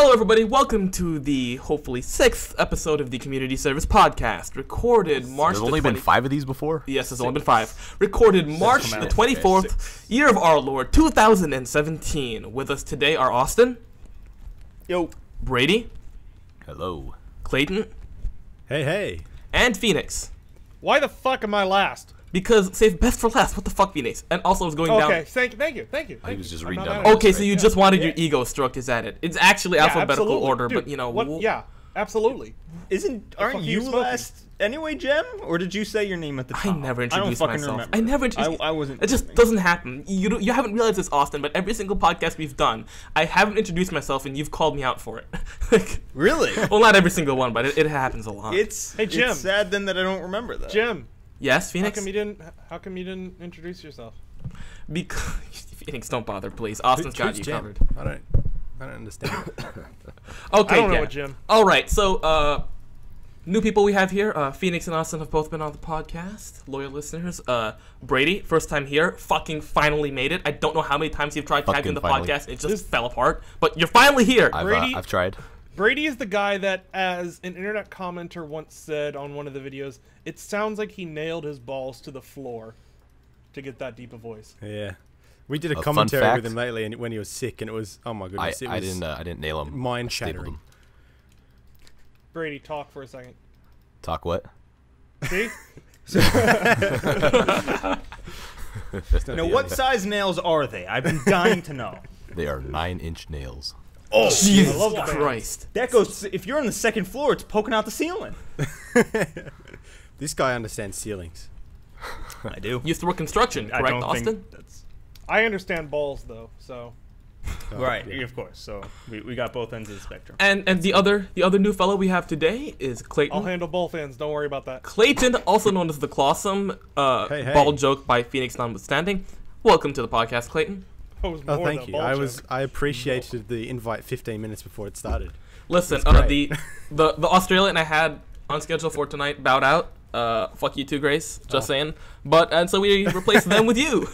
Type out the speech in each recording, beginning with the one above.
Hello, everybody. Welcome to the hopefully sixth episode of the Community Service Podcast, recorded March. There's the only been five of these before. Yes, there's only been five. Recorded March come the out. twenty fourth, year of our Lord, two thousand and seventeen. With us today are Austin, Yo. Brady, Hello. Clayton, Hey, hey. and Phoenix. Why the fuck am I last? Because save best for last. What the fuck, Phoenix? And also, it's going Okay, down. Okay, thank you, thank you, thank you. he thank was just I'm reading down mad the at Okay, so you just wanted your ego stroked. Is that it? It's actually Yeah, alphabetical absolutely. order, Dude, but you know. what, we'll- yeah, absolutely. Isn't aren't you you smoking? last anyway, Gem? Or did you say your name at the I top? never I don't introduced fucking myself. remember. I never introduced. I, I wasn't. It just listening. doesn't happen. You don't- you haven't realized this, Austin. But every single podcast we've done, I haven't introduced myself, and you've called me out for it. Like, really. well, not every single one, but it, it happens a lot. It's Hey, Jim. It's sad then that I don't remember that. Jim, yes, Phoenix. how Phoenix. come you didn't? How come you didn't introduce yourself? Because Phoenix, don't bother, please. Austin's got you Gem? covered. I don't. I don't understand. Okay, I don't yeah. what Jim. All right, so uh, new people we have here. Uh, Phoenix and Austin have both been on the podcast. Loyal listeners. Uh, Brady, first time here. Fucking finally made it. I don't know how many times you've tried tagging Fucking the finally. podcast. It just This- fell apart. But you're finally here. I've, Brady- uh, I've tried. Brady is the guy that, as an internet commenter once said on one of the videos, it sounds like he nailed his balls to the floor to get that deep a voice. yeah. We did a, A commentary with him lately, and when he was sick, and it was oh my I, goodness, it was I didn't uh, I didn't nail him. mind I shattering. Brady, talk for a second. Talk what? See? Now, what size nails are they? I've been dying to know. They are nine inch nails. Oh, Jesus I love the. Christ. that goes. If you're on the second floor, it's poking out the ceiling. This guy understands ceilings. I do. Used to work construction, I correct, don't Austin? think that's I understand balls though, so Oh, right. yeah. Of course. So we, we got both ends of the spectrum. And and the other the other new fellow we have today is Clayton. I'll handle both ends. Don't worry about that. Clayton, also known as the Clawesome, uh, Hey, hey. ball joke by Phoenix notwithstanding. Welcome to the podcast, Clayton. That was Oh, thank than you. I was. I appreciated the invite 15 minutes before it started. Listen, uh, the the the Australian I had on schedule for tonight bowed out. Uh, fuck you too, Grace. Just Oh. saying. But and so we replaced them with you.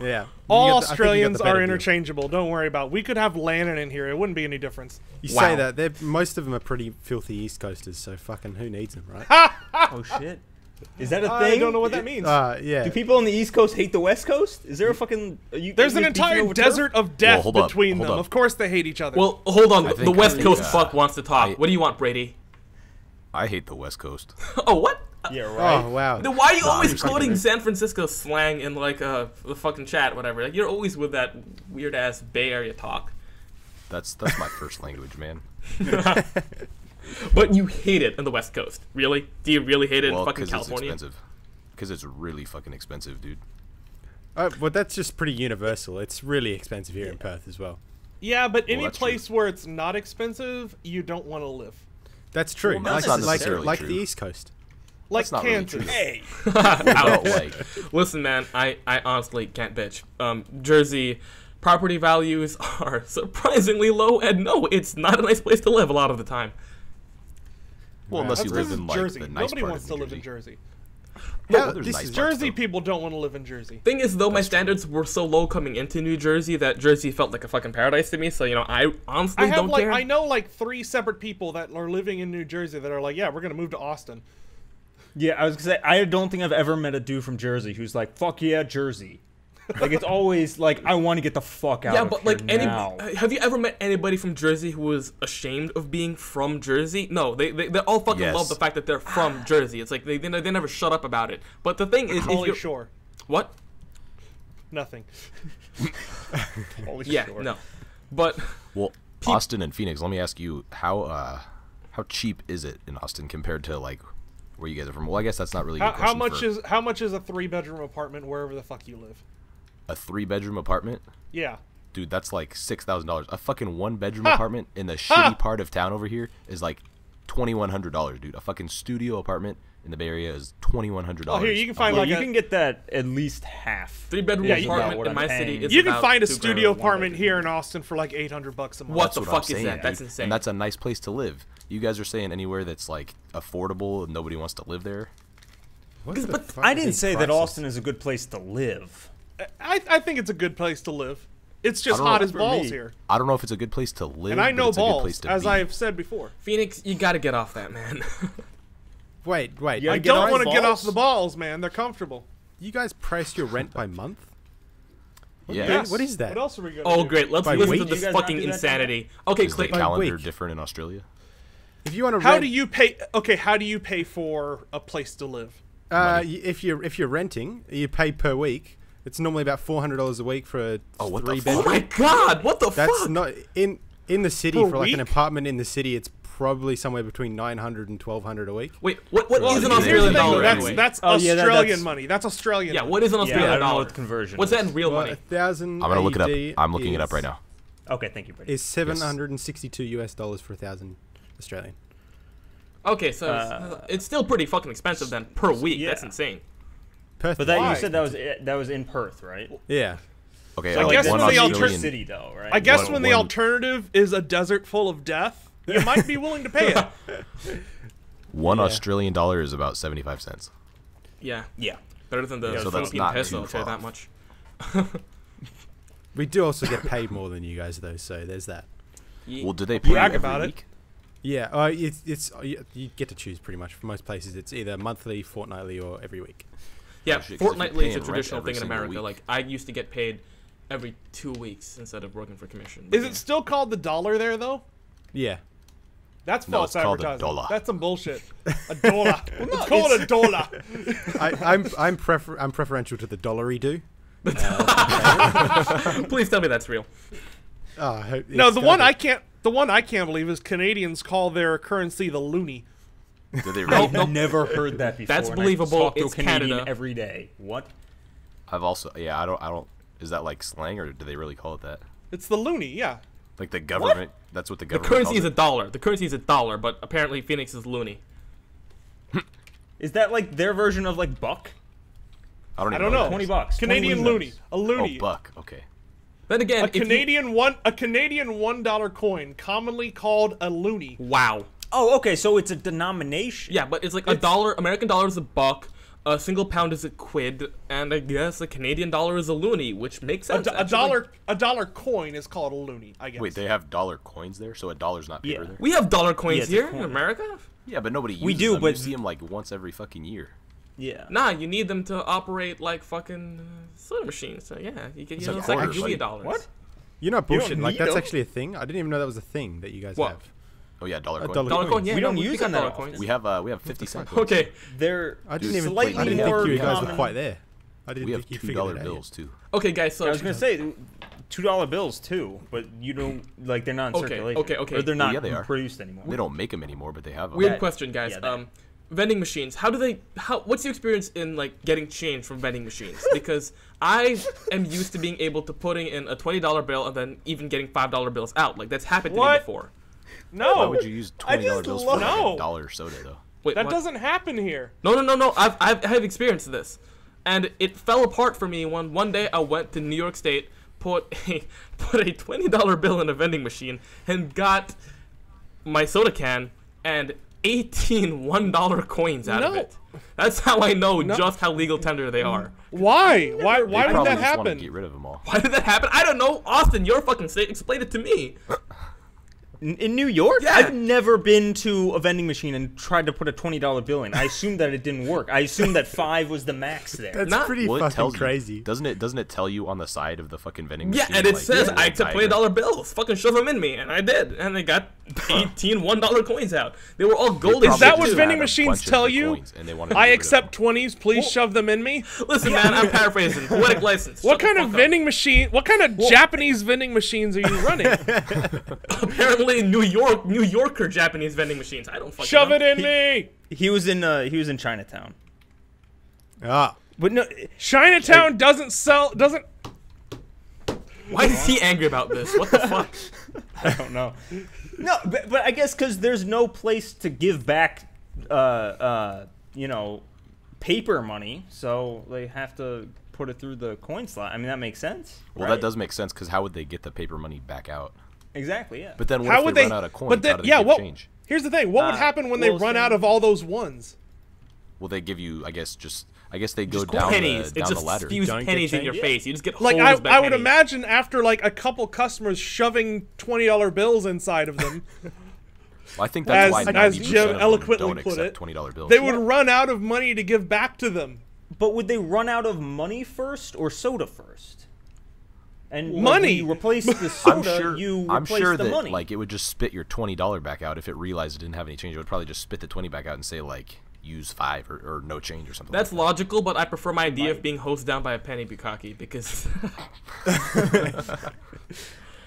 Yeah. All You the- I think you got Australians the better are deal. interchangeable. Don't worry about. it. We could have Lannon in here. It wouldn't be any difference. You Wow. say that. They're most of them are pretty filthy East Coasters. So fucking who needs them, right? oh shit. Is that a I thing? I don't know what that means. uh, yeah. Do people on the East Coast hate the West Coast? Is there a fucking? Are you, There's an you just beefing entire over turf? desert of death hold up, between hold them. up. Of course they hate each other. Well, hold on. The, West I Coast think, uh, fuck wants to talk. I- what do you want, Brady? I hate the West Coast. oh, what? Yeah, right. Oh wow. Then why are you Nah, always I'm just fucking quoting San Francisco slang in like uh, the fucking chat, whatever? Like you're always with that weird ass Bay Area talk. That's that's my first language, man. But you hate it in the West Coast. Really? Do you really hate it Well, in fucking because it's California? expensive. Because it's really fucking expensive, dude. Oh, well, that's just pretty universal. It's really expensive here in Perth as well. yeah, but any that's true. place where it's not expensive, you don't want to live. That's true. Well, like, that's not like, necessarily like true. the East Coast. Like That's not really Hey. Well, like, Listen, man, I, I honestly can't bitch. Um, Jersey property values are surprisingly low, and no, it's not a nice place to live a lot of the time. Well, unless you live in like Jersey. the nice Nobody part wants of to New live in Jersey. Jersey. Yeah, there's this nice is parts. Jersey people don't want to live in Jersey. Thing is, though, my That's true. standards were so low coming into New Jersey that Jersey felt like a fucking paradise to me. So you know, I honestly I have don't like care. I know like three separate people that are living in New Jersey that are like, yeah, we're gonna move to Austin. Yeah, I was gonna say I don't think I've ever met a dude from Jersey who's like, "Fuck yeah, Jersey." Like it's always like, "I want to get the fuck out." Yeah, of but here like any, now. have you ever met anybody from Jersey who was ashamed of being from Jersey? No, they they, they all fucking Yes. love the fact that they're from Jersey. It's like they, they they never shut up about it. But the thing is, if Holy you're, Shore, what? nothing. Holy Yeah, Shore. no. But well, Austin and Phoenix. Let me ask you how uh how cheap is it in Austin compared to like where you guys are from? Well, I guess that's not really. How, how much for is how much is a three bedroom apartment wherever the fuck you live? A three bedroom apartment? Yeah. Dude, that's like six thousand dollars. A fucking one bedroom apartment in the shitty part of town over here is like twenty one hundred dollars, dude. A fucking studio apartment in the Bay Area is twenty one hundred dollars. Oh, here you can oh, find yeah, like you a can get that at least half. three bedroom Yeah, apartment in my paying. city is you can about find a studio apartment here in Austin for like eight hundred bucks a month. What That's the what fuck I'm is saying, that? dude. That's insane. And that's a nice place to live. You guys are saying anywhere that's like affordable and nobody wants to live there. The but I didn't these say that? Austin is a good place to live. I I think it's a good place to live. It's just I know hot as balls me. here, I don't know if it's a good place to live. and I know it's a place balls, to as be. I've said before. Phoenix, you gotta get off that, man. Wait, wait. You I don't want to get off the balls, man. They're comfortable. You guys price your rent by month? Yeah. Yes. What is that? What else are we gonna oh, do? great. Let's By listen week? to this You guys not fucking do that insanity. Okay, Is the click. By calendar week. different in Australia? If you want to How rent, do you pay? Okay, how do you pay for a place to live? uh, if you're if you're renting, you pay per week. It's normally about four hundred dollars a week for a Oh, what three fuck? Oh my god, what the That's fuck? not in in the city Per for like an apartment in the city. It's probably somewhere between 900 and 1200 a week. Wait, what, what Well, is an here's the Here's the Australian dollar though, that's anyway? that's Oh, yeah, that- Australian that's- money. That's Australian. yeah, what is an Australian I dollar? conversion What's that in real Well, money? a thousand. I'm gonna look it up. I'm looking it up right now. Okay, thank you, Brady. Is 762 US dollars for a thousand Australian. Okay, so Uh, it's, it's still pretty fucking expensive then per week. yeah. That's insane. Perth. But that you said that was that was in Perth, right? yeah. Okay, So I guess one when the Australian. city though, right? I guess One- when the one- alternative is a desert full of death, you might be willing to pay it. One Yeah. Australian dollar is about 75 cents. Yeah, yeah. better than the Yeah, so that's Philippine not peso. too I'll far that much. We do also get paid more than you guys though, so there's that. Ye- Well, do they pay Brag you every about it. week? Yeah, uh, it's it's uh, you, you get to choose pretty much. For most places, it's either monthly, fortnightly, or every week. Yeah, Oh, shit, 'cause fortnightly is a traditional thing in America. week- Like I used to get paid every two weeks instead of working for commission. Is it still called the dollar there though? Yeah. That's No, false it's called a advertising. dollar. That's some bullshit. A dollar. it's called a dollar. I, I'm I'm prefer I'm preferential to the dollary do. Please tell me that's real. Ah, I hope No, the one be. I can't. The one I can't believe is Canadians call their currency the loonie. Do they really? no. Never heard that before. That's believable. talk to It's Canadian Canada. every day. What? I've also yeah. I don't. I don't. Is that like slang or do they really call it that? It's the loonie. Yeah. Like the government. That's what the government. The currency calls is a dollar. The currency is a dollar, but apparently Phoenix is loony. Is that like their version of like buck? I don't, I don't what know. Twenty bucks. Canadian loonie loonie. bucks. A Oh, buck. Okay. Then again, a if you- Canadian one. A Canadian one dollar coin, commonly called a loonie. wow. Oh, okay. So it's a denomination. Yeah, but it's like a dollar. American dollar is a buck. A single pound is a quid, and I guess a Canadian dollar is a loonie, which makes A, sense. do- a dollar. A dollar coin is called a loonie. I guess. Wait, they have dollar coins there, so a dollar's not paper Yeah. there. We have dollar coins it's a here in. America. Yeah, but nobody uses We do, them. but- you see them like once every fucking year. Yeah. Nah, you need them to operate like fucking uh, soda machines. So yeah, you get you So know, it's like a like- dollars. What? You're not You. Like that's them. actually a thing. I didn't even know that was a thing that you guys What? have. Oh yeah, dollar A coin. dollar Dollar coins. coin? Yeah, We no, don't we use got them that dollar coins. We have uh we have fifty cent coins. Okay, They're I didn't Dude, even. slightly I didn't more think you guys were common- quite there. I didn't We have think you two figured dollar it bills too. okay, guys. So I was gonna say two dollar bills too, but you don't like they're not in Okay, circulation. okay, okay. Or they're Well, not yeah, they are. produced anymore. They don't make them anymore, but they have them. weird question, guys. yeah, um, vending machines. How do they? How? What's your experience in like getting change from vending machines? Because I am used to being able to putting in a twenty dollar bill and then even getting five dollar bills out. Like that's happened to me What? Before. Why would you use twenty dollar bills love- for a dollar soda though? Wait, that what? doesn't happen here. No, no, no, no. I've, I've I have experienced this, and it fell apart for me when one day I went to New York State, put a put a twenty dollar bill in a vending machine, and got my soda can and 18 one dollar coins out of No. it. That's how I know just how legal tender they are. Why? Why? Why They would probably that just wanna happen? Get rid of them all. Why did that happen? I don't know. Austin, you're fucking state. Explain it to me. In, in New York, Yeah. I've never been to a vending machine and tried to put a twenty dollar bill in. I assumed that it didn't work. I assumed that five was the max there. That's Not- pretty Well, fucking crazy. you, doesn't it? Doesn't it tell you on the side of the fucking vending machine? Yeah, machine? and it like, says I accept diagram? twenty dollar bills. Fucking shove them in me, and I did, and I got 18 one dollar coins out. They were all gold. Is that what vending machines tell you? and they I get rid of accept twenties. Please shove them in me. Listen, man, I'm paraphrasing. Poetic license. What Shut kind of fuck up. vending machine? What kind of Japanese vending machines are you running? Apparently, New York, New Yorker Japanese vending machines. I don't fucking Shove know. it in me. He was in uh, he was in Chinatown. Ah, But no, Chinatown doesn't sell. Doesn't. Why is he angry about this? What the fuck? I don't know. No, but, but I guess because there's no place to give back, uh, uh, you know, paper money, so they have to put it through the coin slot. I mean, that makes sense. Well, right? that does make sense because how would they get the paper money back out? Exactly. Yeah. But then what How if would they, they? run out of coins? but how then, do they yeah. What? change? Here's the thing. What would Uh, happen when they run same- out of all those ones? Will they give you? I guess just I guess they go Just down pennies. the it down just the ladder. spews Don't pennies in your Yeah. face. You just get Like I, I would pennies. imagine after like a couple customers shoving twenty dollar bills inside of them, Well, I think that's As- why as Jim eloquently don't put it, twenty dollar bills. they would run out of money to give back to them. But would they run out of money first or soda first? And Money! when you replace the I'm soda, sure. you I'm replace sure the that money. like it would just spit your twenty dollar back out if it realized it didn't have any change. It would probably just spit the twenty back out and say like use five or, or no change or something. That's like that. logical, but I prefer my idea of being hosed down by a penny bukkake because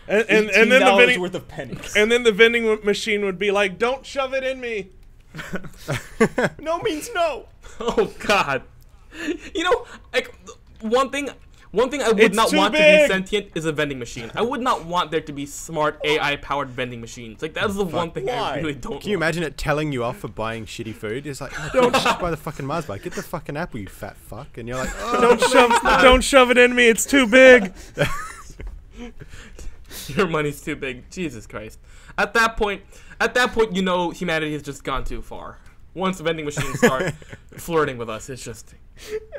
And and, and then the $18 vending worth of pennies. and then the vending machine would be like, "Don't shove it in me." no means no. oh god, you know, like one thing. One thing I would It's not too want to be sentient is a vending machine. I would not want there to be smart AI powered vending machines. Like that's the one thing I really don't. Want. Can you want. imagine it telling you off for buying shitty food? It's like, oh, don't just buy the fucking Mars bar. Get the fucking apple, you fat fuck. And you're like, oh, Don't shove don't shove it in me. It's too big. Your money's too big. Jesus Christ. At that point, at that point, you know humanity has just gone too far. Once the vending machines start flirting with us, it's just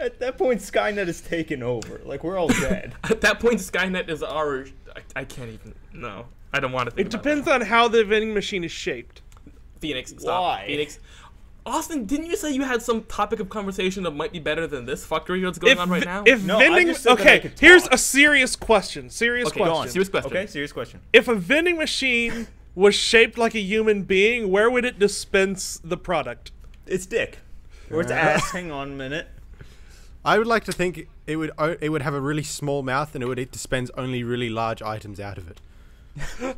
At that point, Skynet is taken over. Like we're all dead. at that point Skynet is our. I, I can't even. No, I don't want to think. It about depends on how the vending machine is shaped. that. Phoenix, stop. Why? Phoenix. Austin, didn't you say you had some topic of conversation that might be better than this fuckery that's going If, on right now? if No, I vending just said that I okay, could here's a serious question. Serious okay, go question. on. Serious question. okay, serious question. If a vending machine was shaped like a human being, where would it dispense the product? It's dick. Or it's uh, ass. Hang on a minute. I would like to think it would it would have a really small mouth and it would it dispense only really large items out of it.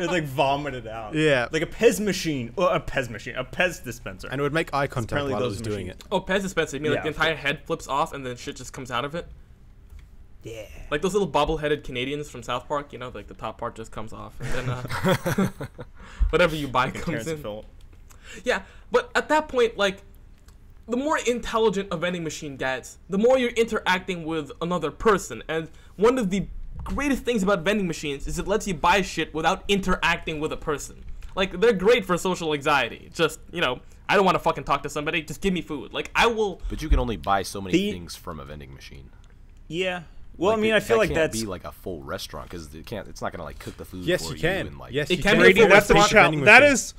It like vomited out. Yeah. Like a Pez machine. Or a Pez machine. A Pez dispenser. And it would make eye contact while it those was doing it. Oh, Pez dispenser. You mean like the entire head flips off and then shit just comes out of it? Yeah. Like those little bobble-headed Canadians from South Park, you know, like the top part just comes off, and then uh, whatever you buy comes Terrance in. and Phillip. Yeah, but at that point, like, the more intelligent a vending machine gets, the more you're interacting with another person. And one of the greatest things about vending machines is it lets you buy shit without interacting with a person. Like, they're great for social anxiety. Just, you know, I don't want to fucking talk to somebody. Just give me food. Like, I will. But you can only buy so many The- things from a vending machine. Yeah. Well, Like, I mean, it- I feel that like can't that's be like a full restaurant because it can't. It's not gonna like cook the food. Yes, for you can. And, like, yes, It you can can. Brady, that's a challenge. That is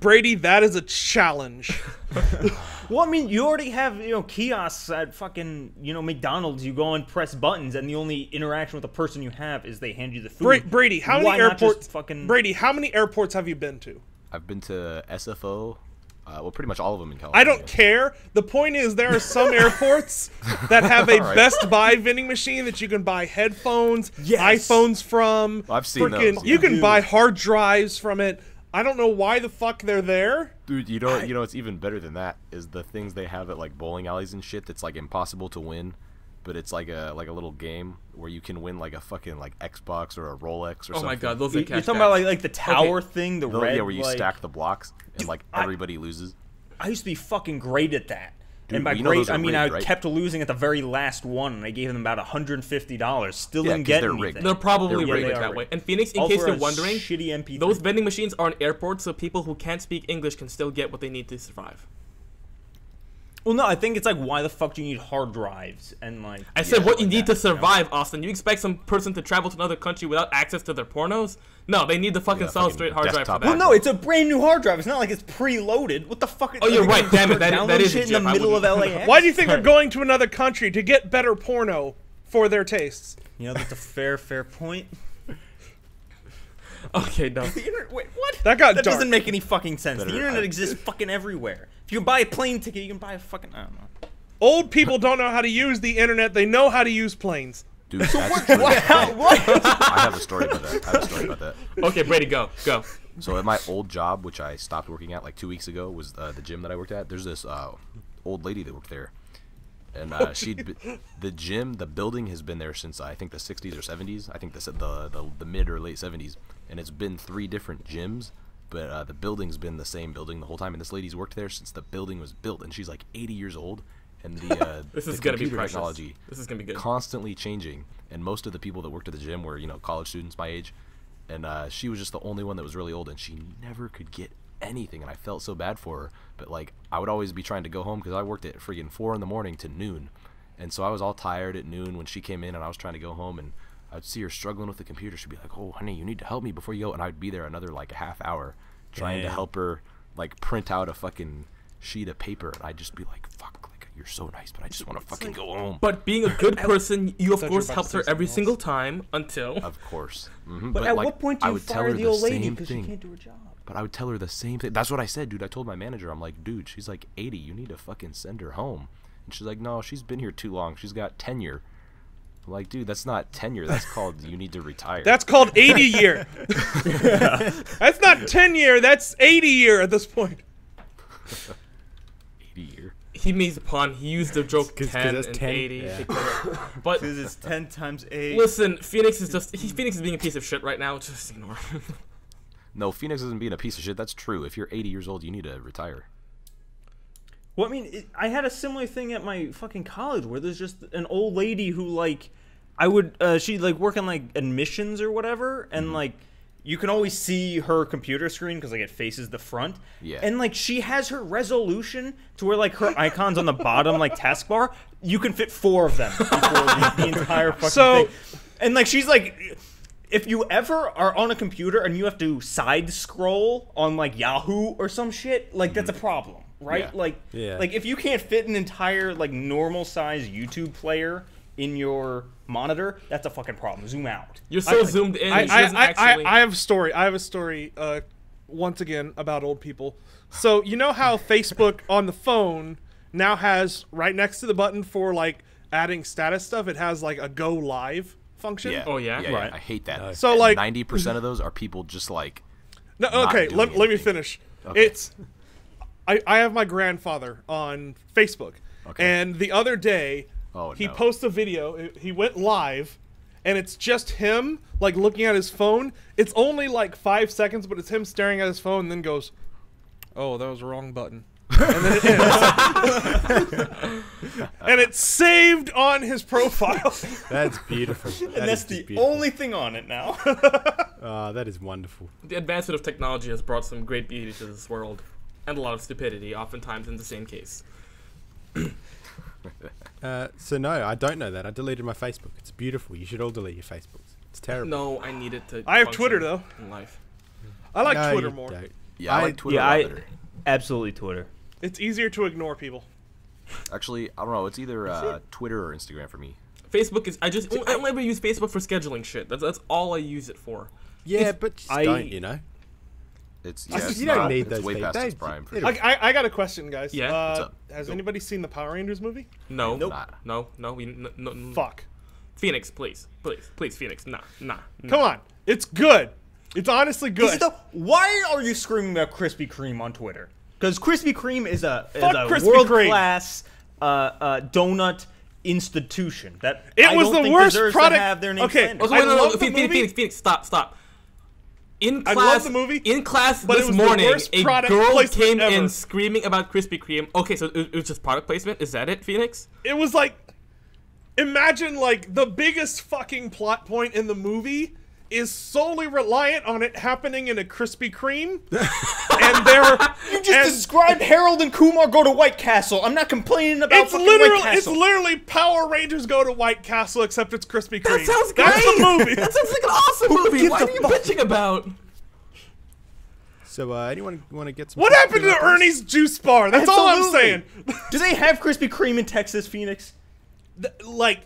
Brady, that is a challenge. Well, I mean, you already have you know kiosks at fucking you know McDonald's. You go and press buttons, and the only interaction with the person you have is they hand you the food. Bra- Brady, how Why many airports? Fucking Brady, how many airports have you been to? I've been to SFO. Uh, well, pretty much all of them in California. I don't care. The point is, there are some airports that have a Alright. Best Buy vending machine that you can buy headphones, Yes. iPhones from. I've seen Frickin- those, You can Dude. buy hard drives from it. I don't know why the fuck they're there. Dude, you know, you know, it's even better than that. Is the things they have at like bowling alleys and shit. That's like impossible to win, but it's like a like a little game where you can win like a fucking like Xbox or a Rolex or Oh something. my god, those are You- cash You're talking grabs. about like like the tower thing, the The- red. yeah, where you like, stack the blocks and like I- everybody loses. I used to be fucking great at that. Dude, and by well, great, I mean rigged, I right? kept losing at the very last one, and I gave them about $150. Still Yeah, didn't 'cause get they're anything. rigged. They're probably They're rigged rigged. that way. And Phoenix, in All case for you're wondering, shitty MP3. those vending machines are in airports, so people who can't speak English can still get what they need to survive. Well, no, I think it's like, why the fuck do you need hard drives and like? I said yeah, what you like need that, to you know? survive, Austin. You expect some person to travel to another country without access to their pornos? No, they need the fucking Yeah, solid fucking straight hard drive for that. Well, no, it's a brand new hard drive. It's not like it's preloaded. What the fuck? Oh, you're right. Damn it, start that- that downloading is a shit in the middle of wouldn't- Why do you think they're going to another country to get better porno for their tastes? You know, that's a fair, fair point. Okay, no. The internet, wait, what? That got That dark. doesn't make any fucking sense. Better- the internet I- exists fucking everywhere. If you can buy a plane ticket, you can buy a fucking. I don't know. Old people don't know how to use the internet. They know how to use planes. Dude, that's true. what? I have a story about that. I have a story about that. Okay, Brady, go, go. So at my old job, which I stopped working at like two weeks ago, was uh, the gym that I worked at. There's this uh, old lady that worked there, and uh, she'd be, the gym, the building has been there since I think the 60s or 70s. I think the the the, the mid or late 70s, and it's been three different gyms. But uh, the building's been the same building the whole time, and this lady's worked there since the building was built, and she's like 80 years old. And the uh, This the is gonna be precious. technology This is gonna be good. constantly changing and most of the people that worked at the gym were you know college students my age and uh, she was just the only one that was really old and she never could get anything, and I felt so bad for her. But like, I would always be trying to go home because I worked at friggin' four in the morning to noon, and so I was all tired at noon when she came in, and I was trying to go home, and I'd see her struggling with the computer. She'd be like, "Oh, honey, you need to help me before you go," and I'd be there another like a half hour trying to help her like print out a fucking sheet of paper, and I'd just be like, "Fuck, like you're so nice, but I just want to fucking go home." But being a good person, you of thought you were course helped her every else. single time until. Of course. hmm But, at like, what point do I you would tell fire her the old lady because she can't do her job? But I would tell her the same thing. That's what I said, dude. I told my manager, I'm like, dude, she's like 80. You need to fucking send her home. And she's like, no, she's been here too long. She's got tenure. I'm like, dude, that's not tenure. That's called you need to retire. That's called 80 year. that's not 10 year. That's 80 year at this point. 80 year. He means the pun. He used the joke 'cause 10 that's and 10, 80. yeah. But Because it's ten times eight. listen, Phoenix is just he, Phoenix is being a piece of shit right now. Just ignore. him. No, Phoenix isn't being a piece of shit. That's true. If you're 80 years old, you need to retire. Well, I mean, it, I had a similar thing at my fucking college where there's just an old lady who like, I would uh, she like work on like admissions or whatever, and Mm-hmm. like you can always see her computer screen because like it faces the front. Yeah. And like she has her resolution to where like her icons on the bottom like taskbar, you can fit four of them before the, the entire fucking So- thing. And like she's like. If you ever are on a computer and you have to side scroll on like Yahoo or some shit, like that's a problem, right? Yeah. Like, Yeah. like if you can't fit an entire like normal size YouTube player in your monitor, that's a fucking problem. Zoom out. You're so I- zoomed in. I, I, I, actually. I, I have a story. I have a story. Uh, once again about old people. So you know how Facebook on the phone now has right next to the button for like adding status stuff. It has like a go live function. Yeah. Oh, yeah? Yeah, Right. I hate that. So, like- 90% of those are people just like No, not okay. doing Let, let me finish. Okay. It's I, I have my grandfather on Facebook, Okay. and the other day Oh, he no. posted a video. He went live, and it's just him like looking at his phone. It's only like five seconds, but it's him staring at his phone, and then goes, "Oh, that was the wrong button." And then it ends. and it's saved on his profile. That's beautiful. That And that's the beautiful. only thing on it now. Ah, that is wonderful. the advancement of technology has brought some great beauty to this world, and a lot of stupidity, oftentimes in the same case. Uh, so no, I don't know that. I deleted my Facebook. It's beautiful. You should all delete your Facebooks. It's terrible. No, I need it to. I have Twitter, though. In life. I like No, Twitter more. don't. Yeah, I, I- like Twitter yeah, I absolutely Twitter. It's easier to ignore people. Actually, I don't know. It's either uh, Twitter or Instagram for me. Facebook is. I just. I only ever use Facebook for scheduling shit. That's that's all I use it for. Yeah, but I- don't. You know. It's You yeah, it's don't not- need it's those way people. past its They- prime. For they sure. I, I, I got a question, guys. Yeah? Uh, What's up? Has Go. anybody seen the Power Rangers movie? No. Nope. Nah. No. No. We. No, no, no. Fuck. Phoenix, please, please, please, Phoenix. Nah. Nah. nah. Come on. It's good. It's honestly Is good. it though? Why are you screaming about Krispy Kreme on Twitter? Because Krispy Kreme is a, is a Krispy world Kreme. class uh, uh, donut institution that It I was don't the think worst product- have their name Okay, slandered. Also, I wait, no, no, no, the Phoenix. Phoenix, Phoenix, stop, stop. In I class, love the movie, In class but this morning, a girl came ever. in screaming about Krispy Kreme. Okay, so it, it was just product placement. Is that it, Phoenix? It was like, imagine like the biggest fucking plot point in the movie is solely reliant on it happening in a Krispy Kreme, and they're You just and described Harold and Kumar go to White Castle. I'm not complaining about it's fucking literally White it's literally Power Rangers go to White Castle except it's Krispy Kreme. That sounds great. That's the movie. that sounds like an awesome movie. gives What are you fuck? bitching about? So, uh, anyone want to get some? what happened to apples? Ernie's Juice Bar? That's all I'm saying. Do they have Krispy Kreme in Texas, Phoenix? Th- like,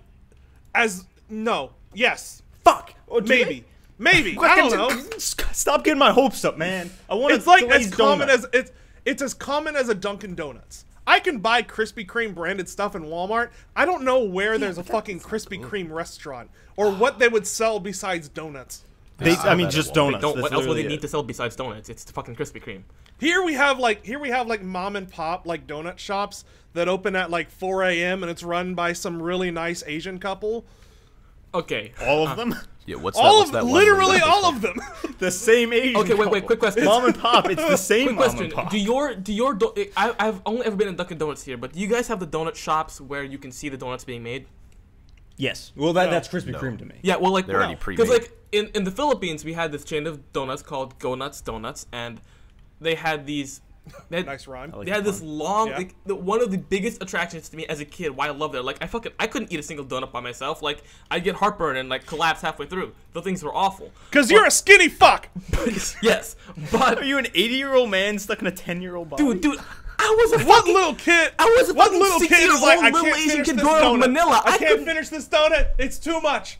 as no, yes, Fuck. Or maybe, they- maybe. I don't know. Stop getting my hopes up, man. I want It's like as glazed common donut. as it's it's as common as a Dunkin' Donuts. I can buy Krispy Kreme branded stuff in Walmart. I don't know where there's a fucking Krispy Kreme restaurant or what they would sell besides donuts. They, saw I mean, just donuts. Don't. What else would they literally need it. to sell besides donuts? It's fucking Krispy Kreme. Here we have like here we have like mom and pop like donut shops that open at like 4 a.m. and it's run by some really nice Asian couple. Okay. All of uh, them? Yeah, what's that? All what's of that literally all of them. the same Asian Okay, wait, wait, quick question. Mom and pop, it's the same Quick mom question: and pop. Do your do your do- I, I've only ever been in Dunkin' Donuts here, but do you guys have the donut shops where you can see the donuts being made? yes. Well, that, No. that's Krispy No. Kreme to me. Yeah, well, like They're already because pre-made. like in in the Philippines we had this chain of donuts called Go Nuts Donuts, and they had these. They had, Nice rhyme. Like they had this long, Yeah. like, the, one of the biggest attractions to me as a kid. Why I loved it. Like I fucking, I couldn't eat a single donut by myself. Like I'd get heartburn and like collapse halfway through. The things were awful. Because you're a skinny fuck. yes, but Are you an 80 year old man stuck in a 10 year old body? dude, dude, I was a What fucking, little kid? I was a what fucking little kid 16 is like? I little can't Asian finish kid this growing up in donut. Manila. I I can't couldn't- finish this donut. It's too much.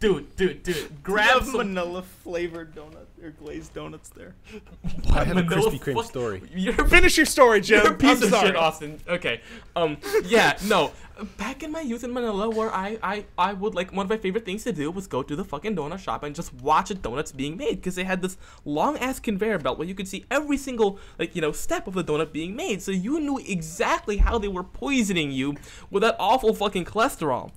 dude, dude, dude. Grab Grab some vanilla flavored donut or glazed donuts there. I have a Krispy Kreme fuck- story. You're Finish your story, Jim. You're a piece I'm of sorry. shit, Austin. Okay. Um. Yeah. No. Back in my youth in Manila, where I, I, I would like one of my favorite things to do was go to the fucking donut shop and just watch the donuts being made because they had this long ass conveyor belt where you could see every single like you know step of the donut being made, so you knew exactly how they were poisoning you with that awful fucking cholesterol.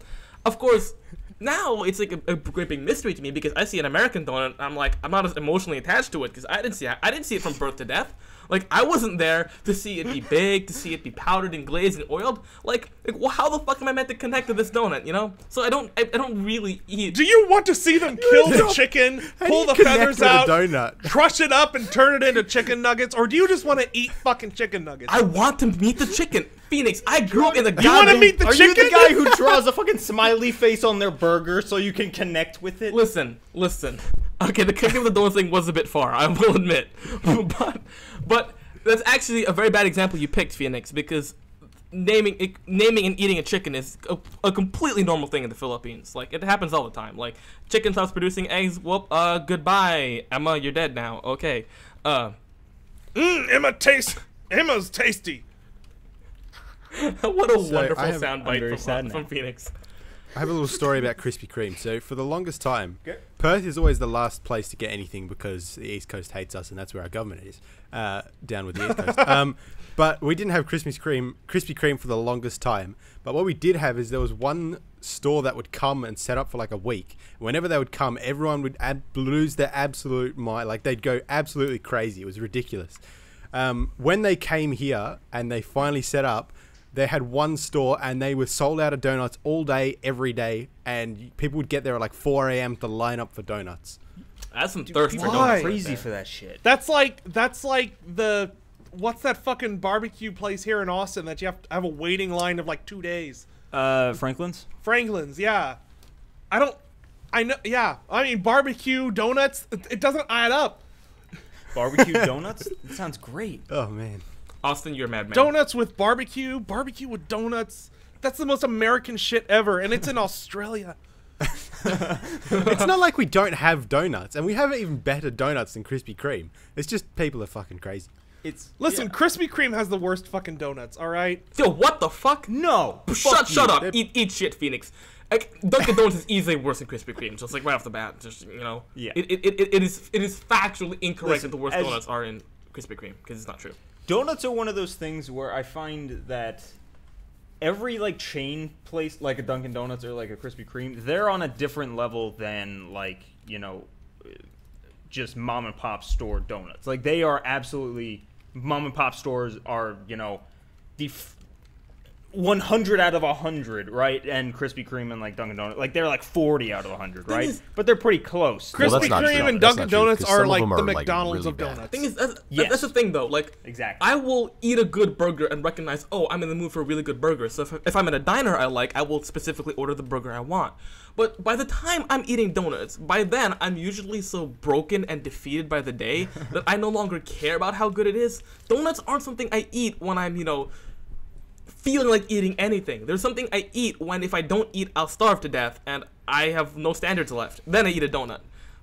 Of course. Now it's like a, a big mystery to me because I see an American donut, and I'm like I'm not as emotionally attached to it because I didn't see I didn't see it from birth to death. Like I wasn't there to see it be baked, to see it be powdered and glazed and oiled. Like, like well, how the fuck am I meant to connect to this donut? You know? So I don't I, I don't really eat. Do you want to see them kill the chicken, pull the feathers out, donut? crush it up, and turn it into chicken nuggets, or do you just want to eat fucking chicken nuggets? I want to meet the chicken. Phoenix, I grew up in the You want to meet the Are you the guy who draws a fucking smiley face on their burger so you can connect with it? Listen, listen. Okay, the cooking with the donut thing was a bit far, I will admit. but but that's actually a very bad example you picked, Phoenix, because naming naming and eating a chicken is a, a completely normal thing in the Philippines. Like it happens all the time. Like chicken stops producing eggs. Whoop. Uh, goodbye, Emma. You're dead now. Okay. Uh, Mm, Emma taste. Emma's tasty. what a So, wonderful have- I'm soundbite from, sad from Phoenix. I have a little story about Krispy Kreme. So for the longest time, Okay. Perth is always the last place to get anything because the East Coast hates us, and that's where our government is. Uh, down with the East Coast. Um, but we didn't have Krispy Kreme, Krispy Kreme for the longest time. But what we did have is there was one store that would come and set up for like a week. Whenever they would come, everyone would ab- lose their absolute mind. Like they'd go absolutely crazy. It was ridiculous. Um, when they came here and they finally set up, they had one store and they were sold out of donuts all day, every day, and people would get there at like 4 a.m. to line up for donuts. That's some thirst for People donuts. Why? right crazy there. for that shit. That's like that's like the what's that fucking barbecue place here in Austin that you have to have a waiting line of like two days. Uh, Franklin's? Franklin's, yeah. I don't. I know. Yeah, I mean barbecue donuts. It, it doesn't add up. Barbecue donuts? That sounds great. Oh man. Austin, you're a madman. Donuts with barbecue, barbecue with donuts. That's the most American shit ever, and it's in Australia. it's not like we don't have donuts, and we have even better donuts than Krispy Kreme. It's just people are fucking crazy. It's Listen, yeah. Krispy Kreme has the worst fucking donuts. All right. Yo, what the fuck? No. Shut, fuck shut you. up. Eat, eat shit, Phoenix. Like, Dunkin' Donuts is easily worse than Krispy Kreme, just like right off the bat. Just you know, Yeah. It, it, it, it is it is factually incorrect Listen, that the worst donuts are in Krispy Kreme because it's not true. Donuts are one of those things where I find that every like chain place, like a Dunkin' Donuts or like a Krispy Kreme, they're on a different level than like you know, just mom and pop store donuts. Like they are absolutely mom and pop stores are you know, the. 100 out of 100, right? And Krispy Kreme and like Dunkin' Donuts, like they're like 40 out of 100, right? is- but they're pretty close. Krispy Kreme and Dunkin' Donuts true, are like them the are, like, McDonald's really of bad. donuts. Thing is, that's, Yes. that's the thing though. Like, Exactly. I will eat a good burger and recognize, oh, I'm in the mood for a really good burger. So if, if I'm in a diner I like, I will specifically order the burger I want. But by the time I'm eating donuts, by then I'm usually so broken and defeated by the day that I no longer care about how good it is. Donuts aren't something I eat when I'm, you know, feeling like eating anything. There's something I eat when if I don't eat, I'll starve to death and I have no standards left. Then I eat a donut.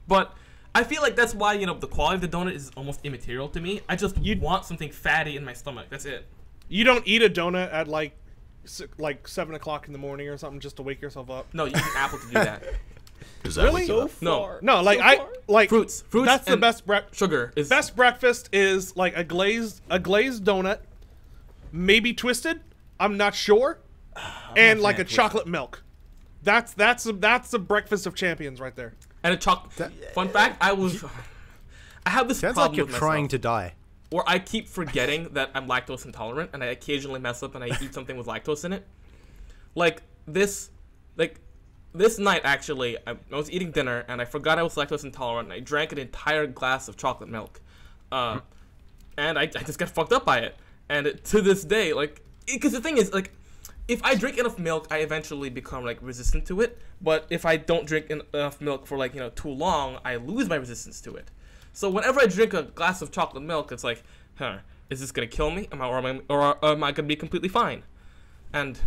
But I feel like that's why, you know, the quality of the donut is almost immaterial to me. I just You'd- want something fatty in my stomach. That's it. You don't eat a donut at like like seven o'clock in the morning or something just to wake yourself up. No, you use an apple to do that. Is that Really? so left? No. No, like So I like Fruits. Fruits That's the and best bre- Sugar is best breakfast is like a glazed a glazed donut, maybe twisted. I'm not sure, and like a fan of chocolate milk. That's that's a, that's the breakfast of champions right there. and a chocolate. Fun fact: I was. I have this Sounds problem like you're with trying myself, to die. Or I keep forgetting that I'm lactose intolerant, and I occasionally mess up and I eat something with lactose in it. Like this, like this night actually, I, I was eating dinner and I forgot I was lactose intolerant, and I drank an entire glass of chocolate milk. uh, and I, I just got fucked up by it. And to this day, like, because the thing is, like, if I drink enough milk, I eventually become like resistant to it. But if I don't drink en- enough milk for like you know too long, I lose my resistance to it. So whenever I drink a glass of chocolate milk, it's like, huh, is this gonna kill me? Am I or am I, or am I gonna be completely fine? And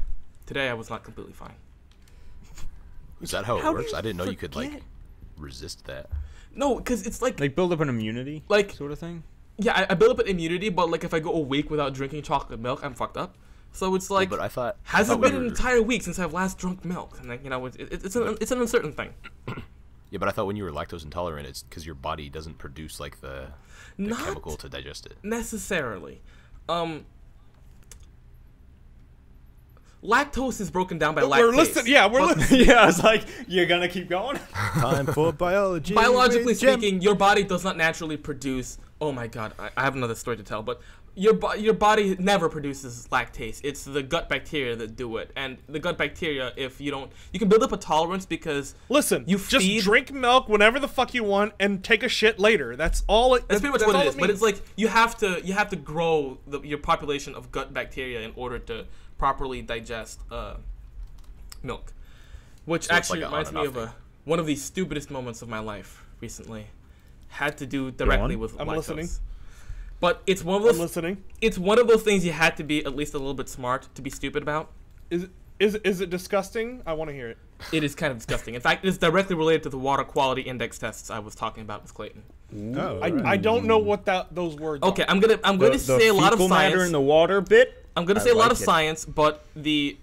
today I was not completely fine. Is that how it How works? I didn't know you could like resist that. No, because it's like Like build up an immunity, Like- sort of thing. yeah, I, I build up an immunity, but like if I go a week without drinking chocolate milk, I'm fucked up. So it's like, but I thought I has it thought we been an entire week since I've last drunk milk? And like you know, it's it, it's an it's an uncertain thing. Yeah, but I thought when you were lactose intolerant, it's because your body doesn't produce like the, the Not chemical to digest it. necessarily. Um, lactose is broken down by We're lactase. listening. Yeah, we're but listening. yeah, I was like, you're gonna keep going. Time for biology. Biologically with Gem. speaking, your body does not naturally produce. Oh my god, I, I have another story to tell, but your bo- your body never produces lactase. It's the gut bacteria that do it, and the gut bacteria, if you don't, you can build up a tolerance because Listen, You just feed- drink milk whenever the fuck you want and take a shit later. That's all it. That's pretty much that's what all it is. But it's like you have to you have to grow the, your population of gut bacteria in order to properly digest uh, milk, which So actually like reminds me of a one of the stupidest moments of my life recently. Had to do directly with I'm lactose. listening. But it's one of those. I'm those listening. it's one of those things you had to be at least a little bit smart to be stupid about. Is is is it disgusting? I want to hear it. It is kind of disgusting. In fact, it's directly related to the water quality index tests I was talking about with Clayton. Oh, I, right. I don't know what that those words. Okay, are. I'm gonna I'm going to say a lot of fecal science. matter in the water bit. I'm gonna I say a lot like of it. science, but the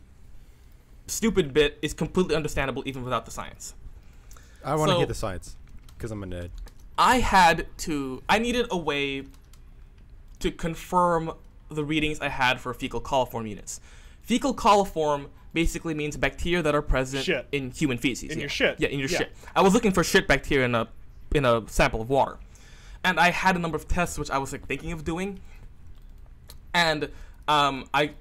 stupid bit is completely understandable even without the science. I want to so- hear the science because I'm a nerd. I had to. I needed a way to confirm the readings I had for fecal coliform units. Fecal coliform basically means bacteria that are present Shit. in human feces. In yeah. your shit. Yeah, in your Yeah. shit. I was looking for shit bacteria in a in a sample of water, and I had a number of tests which I was like thinking of doing, and um, I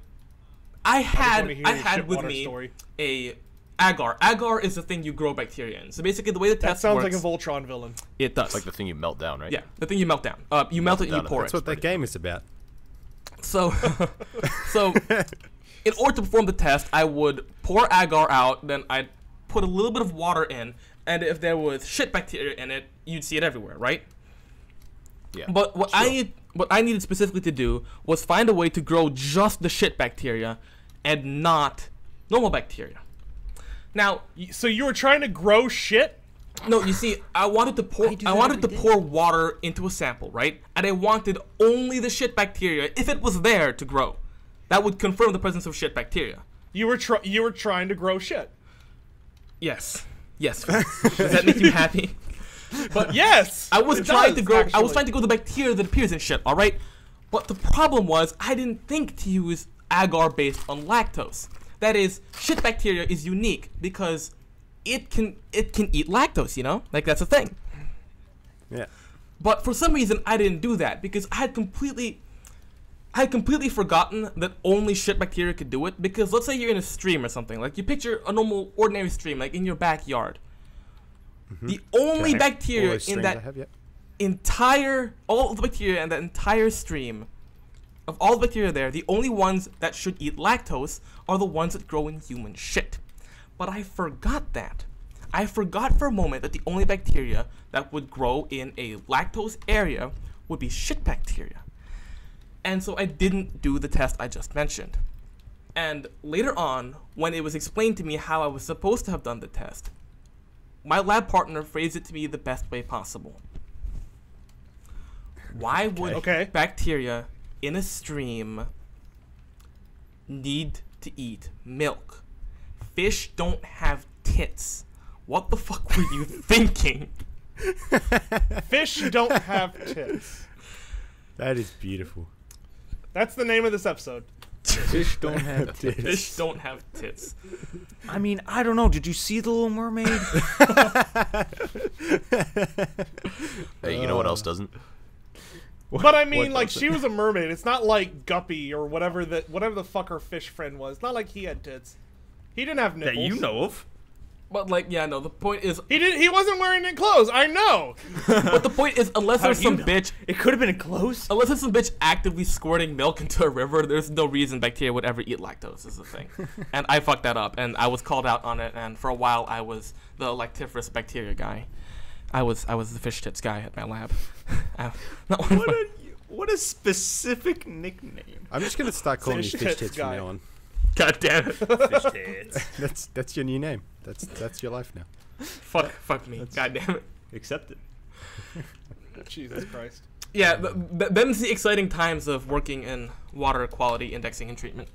I had I had with me story. a agar. Agar is the thing you grow bacteria in. So basically, the way the That test sounds works, like a Voltron villain. it does. It's like the thing you melt down, right? yeah, the thing you melt down. Uh, you melt it and you pour that's it. That's what that game is about. So, so in order to perform the test, I would pour agar out, then I'd put a little bit of water in, and if there was shit bacteria in it, you'd see it everywhere, right? Yeah. But what I need, what I needed specifically to do was find a way to grow just the shit bacteria, and not normal bacteria. Now, So you were trying to grow shit? no, you see, I wanted to pour. I, do that wanted to every day. pour water into a sample, right? And I wanted only the shit bacteria, if it was there, to grow. That would confirm the presence of shit bacteria. You were try- you were trying to grow shit. Yes. Yes. Does that make you happy? But yes, I was it trying does, to grow. I was trying to grow the bacteria that appears in shit. All right. But the problem was I didn't think to use agar based on lactose. That is, shit bacteria is unique because it can it can eat lactose. You know, like that's a thing. Yeah. But for some reason, I didn't do that because I had completely, I had completely forgotten that only shit bacteria could do it. Because let's say you're in a stream or something, like you picture a normal, ordinary stream, like in your backyard. Mm-hmm. The only bacteria in that have, yep. entire, all the bacteria in that entire stream, of all the bacteria there, the only ones that should eat lactose are the ones that grow in human shit. But I forgot that. I forgot for a moment that the only bacteria that would grow in a lactose area would be shit bacteria. And so I didn't do the test I just mentioned. And later on, when it was explained to me how I was supposed to have done the test, my lab partner phrased it to me the best way possible. Why would Okay. bacteria in a stream need to eat milk? Fish don't have tits. What the fuck were you thinking? fish don't have tits. That is beautiful. That's the name of this episode. Fish don't have tits. Fish don't have tits. I mean, I don't know. Did you see the Little Mermaid? Hey, you know what else doesn't? But I mean, what like she was a mermaid. It's not like Guppy or whatever that whatever the fuck her fish friend was. It's not like he had tits. He didn't have nipples. that you know of. But like, yeah, no. The point is, He didn't. He wasn't wearing any clothes. I know. but the point is, unless there's some know? bitch, It could have been close. unless there's some bitch actively squirting milk into a river, there's no reason bacteria would ever eat lactose. Is the thing, and I fucked that up, and I was called out on it. And for a while, I was the lactiferous bacteria guy. I was I was the fish tits guy at my lab. Uh, not one What my- a what a specific nickname. I'm just gonna start calling you Fish fish tits tits guy. from now on. God damn it! Fish tits. That's that's your new name. That's that's your life now. fuck, fuck me. God damn it. Accept it. Jesus Christ. Yeah, th- th- them's the exciting times of working in water quality indexing and treatment.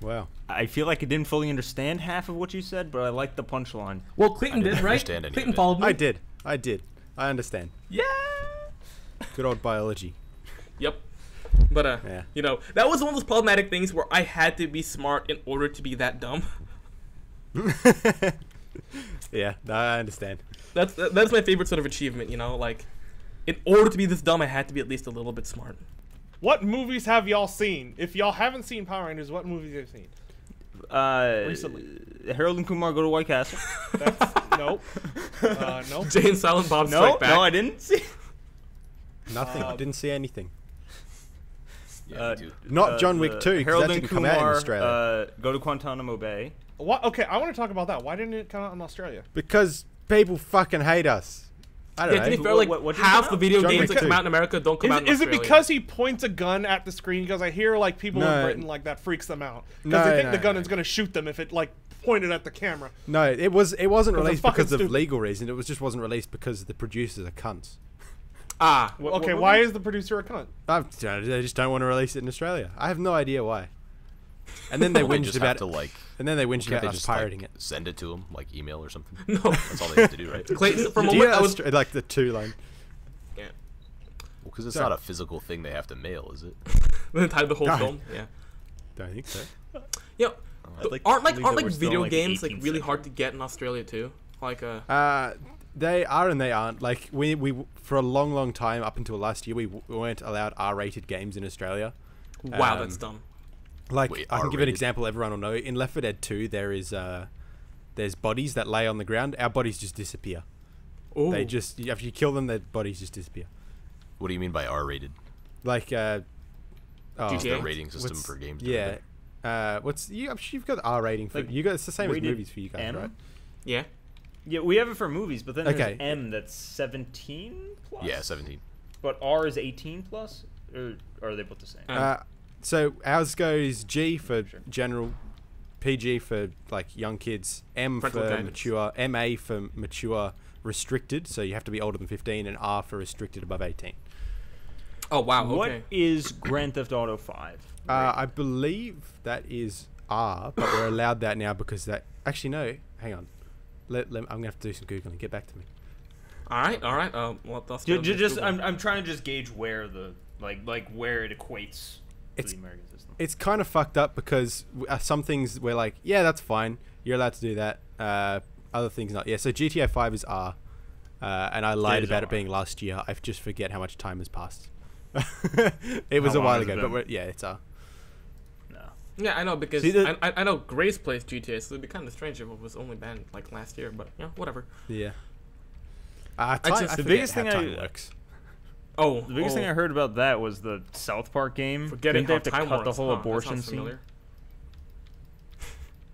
Wow. I feel like I didn't fully understand half of what you said, but I like the punchline. Well, Clayton didn't right? understand Clayton followed me. I did. I did. I understand. Yeah. Good old biology. Yep. But uh, Yeah. you know, that was one of those problematic things where I had to be smart in order to be that dumb. Yeah, I understand. That's that's my favorite sort of achievement. You know, like, in order to be this dumb, I had to be at least a little bit smart. What movies have y'all seen? If y'all haven't seen Power Rangers, what movies have you seen? Uh, Recently. Harold and Kumar go to White Castle. That's nope. Uh, nope. Jane Silent Bob no, Strike Back. no, I didn't see. Nothing. Uh, Didn't see anything. Yeah, Uh, me. Not Uh, John Wick the 2 Harold and didn't come Kumar out in Australia. Uh, go to Guantanamo Bay. What? Okay, I want to talk about that. Why didn't it come out in Australia? because people fucking hate us. I don't Yeah, to be know. fair, What- like what- what didn't half the video John games that come out in America don't come Is, out in is it because he points a gun at the screen? Because I hear like people in No. Britain like that freaks them out because No, they think no, the gun no. is gonna shoot them if it like pointed at the camera. No, it was it wasn't released fucking because of legal reasons. It was just wasn't released because the producers are cunts. ah, What- okay, what- why is the producer a cunt? I've, they just don't want to release it in Australia. I have no idea why. And then they Well, whinged just about have to like, and then they whinged can't us just pirating like, it. send it to them, like email or something? no. That's all they have to do, right? Well, Clayton, for a Do you moment, I was. Austra- like the two line. Yeah. because it's Sorry. not a physical thing they have to mail, is it? The time the whole God. film. Yeah. Don't think so. You know, I'd like aren't like aren't like we're still in, video like, games like really hard to get in Australia too? Like uh, Uh, they are and they aren't. Like we we for a long long time up until last year we, w- we weren't allowed R-rated games in Australia. wow, Um, that's dumb. Like Wait, I can give an example everyone will know. In Left 4 Dead 2 there is uh there's bodies that lay on the ground. Our bodies just disappear. Oh, They just if you kill them their bodies just disappear. What do you mean by R-rated? Like uh oh, GTA? The rating system what's- for games. Yeah. Uh, what's you? I'm sure you've got R rating for Like, you. Got it's the same as movies for you guys, M? right? yeah. Yeah, we have it for movies, but then Okay. there's M that's 17 plus. Yeah, 17. But R is 18 plus, or, or are they both the same? Uh, so ours goes G for general, PG for like young kids, M Parental for guidance. mature, MA for mature, restricted. So you have to be older than 15, and R for restricted above 18. Oh wow. What Okay. is Grand Theft Auto 5? Uh, I believe that is R, but we're allowed that now because that. Actually, no. Hang on. Let, let, I'm gonna have to do some googling. Get back to me. All right. All right. Um. Well, that's Ju- good. ju- just, I'm, I'm trying to just gauge where the like like where it equates to It's- the American system. it's kind of fucked up because uh, some things we're like, yeah, that's fine. You're allowed to do that. Uh, other things not. Yeah. So GTA 5 is R, uh, and I lied is about R. it being last year. I just forget how much time has passed. it was How a while long has it ago, but we're, yeah, it's R. No. Yeah, I know because See, the- I, I I know Grace plays GTA, so it'd be kind of strange if it was only banned like last year. But yeah, whatever. Yeah. Uh, time, just- I the forget biggest how thing time I- works. Oh, The biggest oh, thing I heard about that was the South Park game. Forgetting Didn't they have to cut works. the whole huh, abortion scene?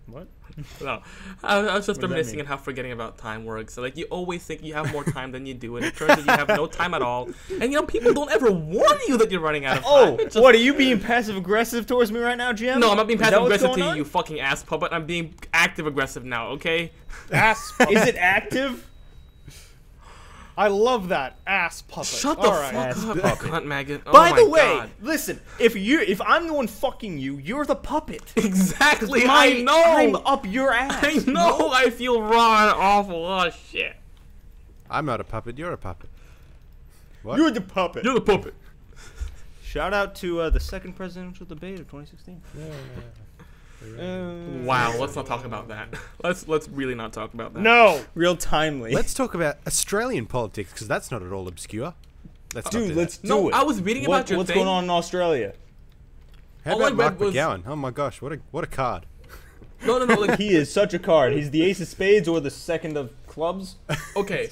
What? No, I, I was just reminiscing on how forgetting about time works. So like you always think you have more time than you do, and it turns out you have no time at all. And you know people don't ever warn you that you're running out of oh, time. Oh, just- what are you being passive aggressive towards me right now, Gem? No, I'm not being passive aggressive to you, you fucking ass puppet. I'm being active aggressive now. Okay. Ass. Is it active? I love that ass puppet. Shut the All right. fuck Ass up, you cunt maggot. Oh By my the way, God. listen. If you, if I'm the one fucking you, you're the puppet. exactly. My- I know. I'm up your ass. I know. I feel raw and awful. Oh shit. I'm not a puppet. You're a puppet. What? You're the puppet. You're the puppet. Shout out to uh, the second presidential debate of 2016. Uh, Wow. Let's not talk about that. Let's let's really not talk about that. No. Real timely. Let's talk about Australian politics because that's not at all obscure. Let's not do Dude, that. let's do No, it. I was reading What- about your what's thing. going on in Australia. How all about Mark was- McGowan? Oh my gosh, what a what a card! No, no, no. Like, He is such a card. He's the ace of spades or the second of clubs. okay,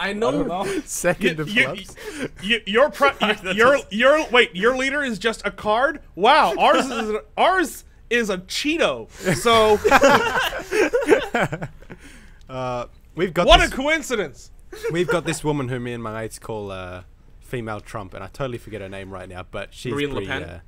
I I know. know. Second of You- clubs. you, your pro, you, your your wait, your leader is just a card. Wow, ours is ours is a Cheeto. So Uh, we've got what a coincidence. we've got this woman who me and my mates call uh, female Trump, and I totally forget her name right now, but she's Marine Le Pen? Uh,